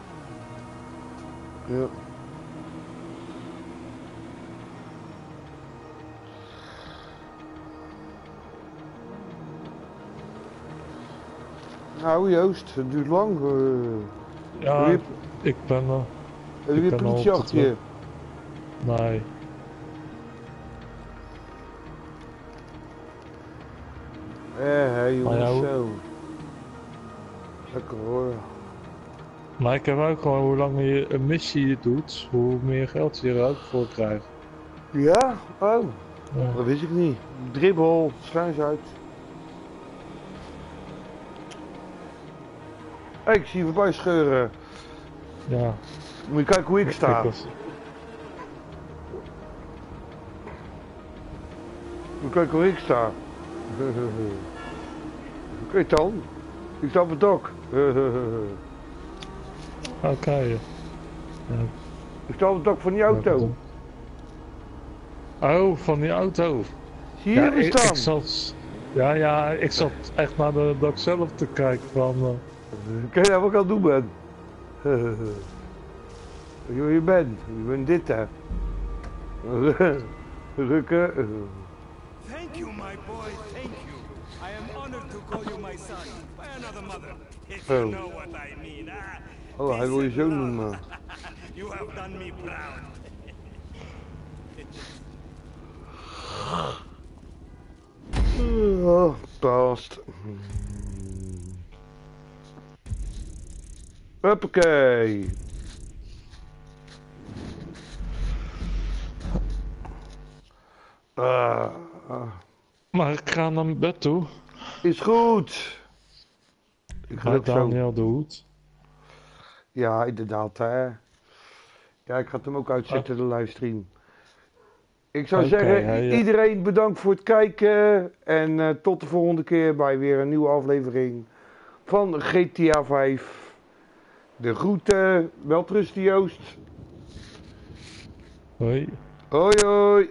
Ja. Nou Joost, het duurt lang. eh. Ja, ik ben er. Heb je weer politie achter je? Nee. Eh, hé jongens, zo. Lekker hoor. Maar ik heb ook gewoon hoe langer je een missie doet, hoe meer geld je er ook voor krijgt. Ja? Oh, Ja. dat wist ik niet. Dribbel, schuins uit. Ik zie je voorbij scheuren. ja. Moet je kijken hoe ik sta. Ik was- Moet je kijken hoe ik sta. Oké dan. Ik sta op het dak. Oké. ja. Ik sta op het dak van die auto. Oh, van die auto. Zie je Ja, ik, staan? ik zat, ja, ja, ik zat echt naar de dak zelf te kijken van... eh, Kijk nou wat ik aan het doen je wie je bent? Je bent dit hè. Rukken. Thank you, my boy, thank you. I am honored to call you my son by another mother, if you Oh. know what I mean. Ah, Oh, hij wil je zo noemen. you have done me proud. Oh, past. Huppakee. Ah, ah. Maar ik ga naar bed toe. is goed. Ik ga ook zo. De Hoed. Ja, inderdaad. Hè. Ja, ik ga het hem ook uitzetten, de livestream. Ik zou zeggen, ja, ja. iedereen bedankt voor het kijken. En eh, tot de volgende keer bij weer een nieuwe aflevering van GTA 5. De groeten, welterusten Joost. Hoi. Hoi hoi.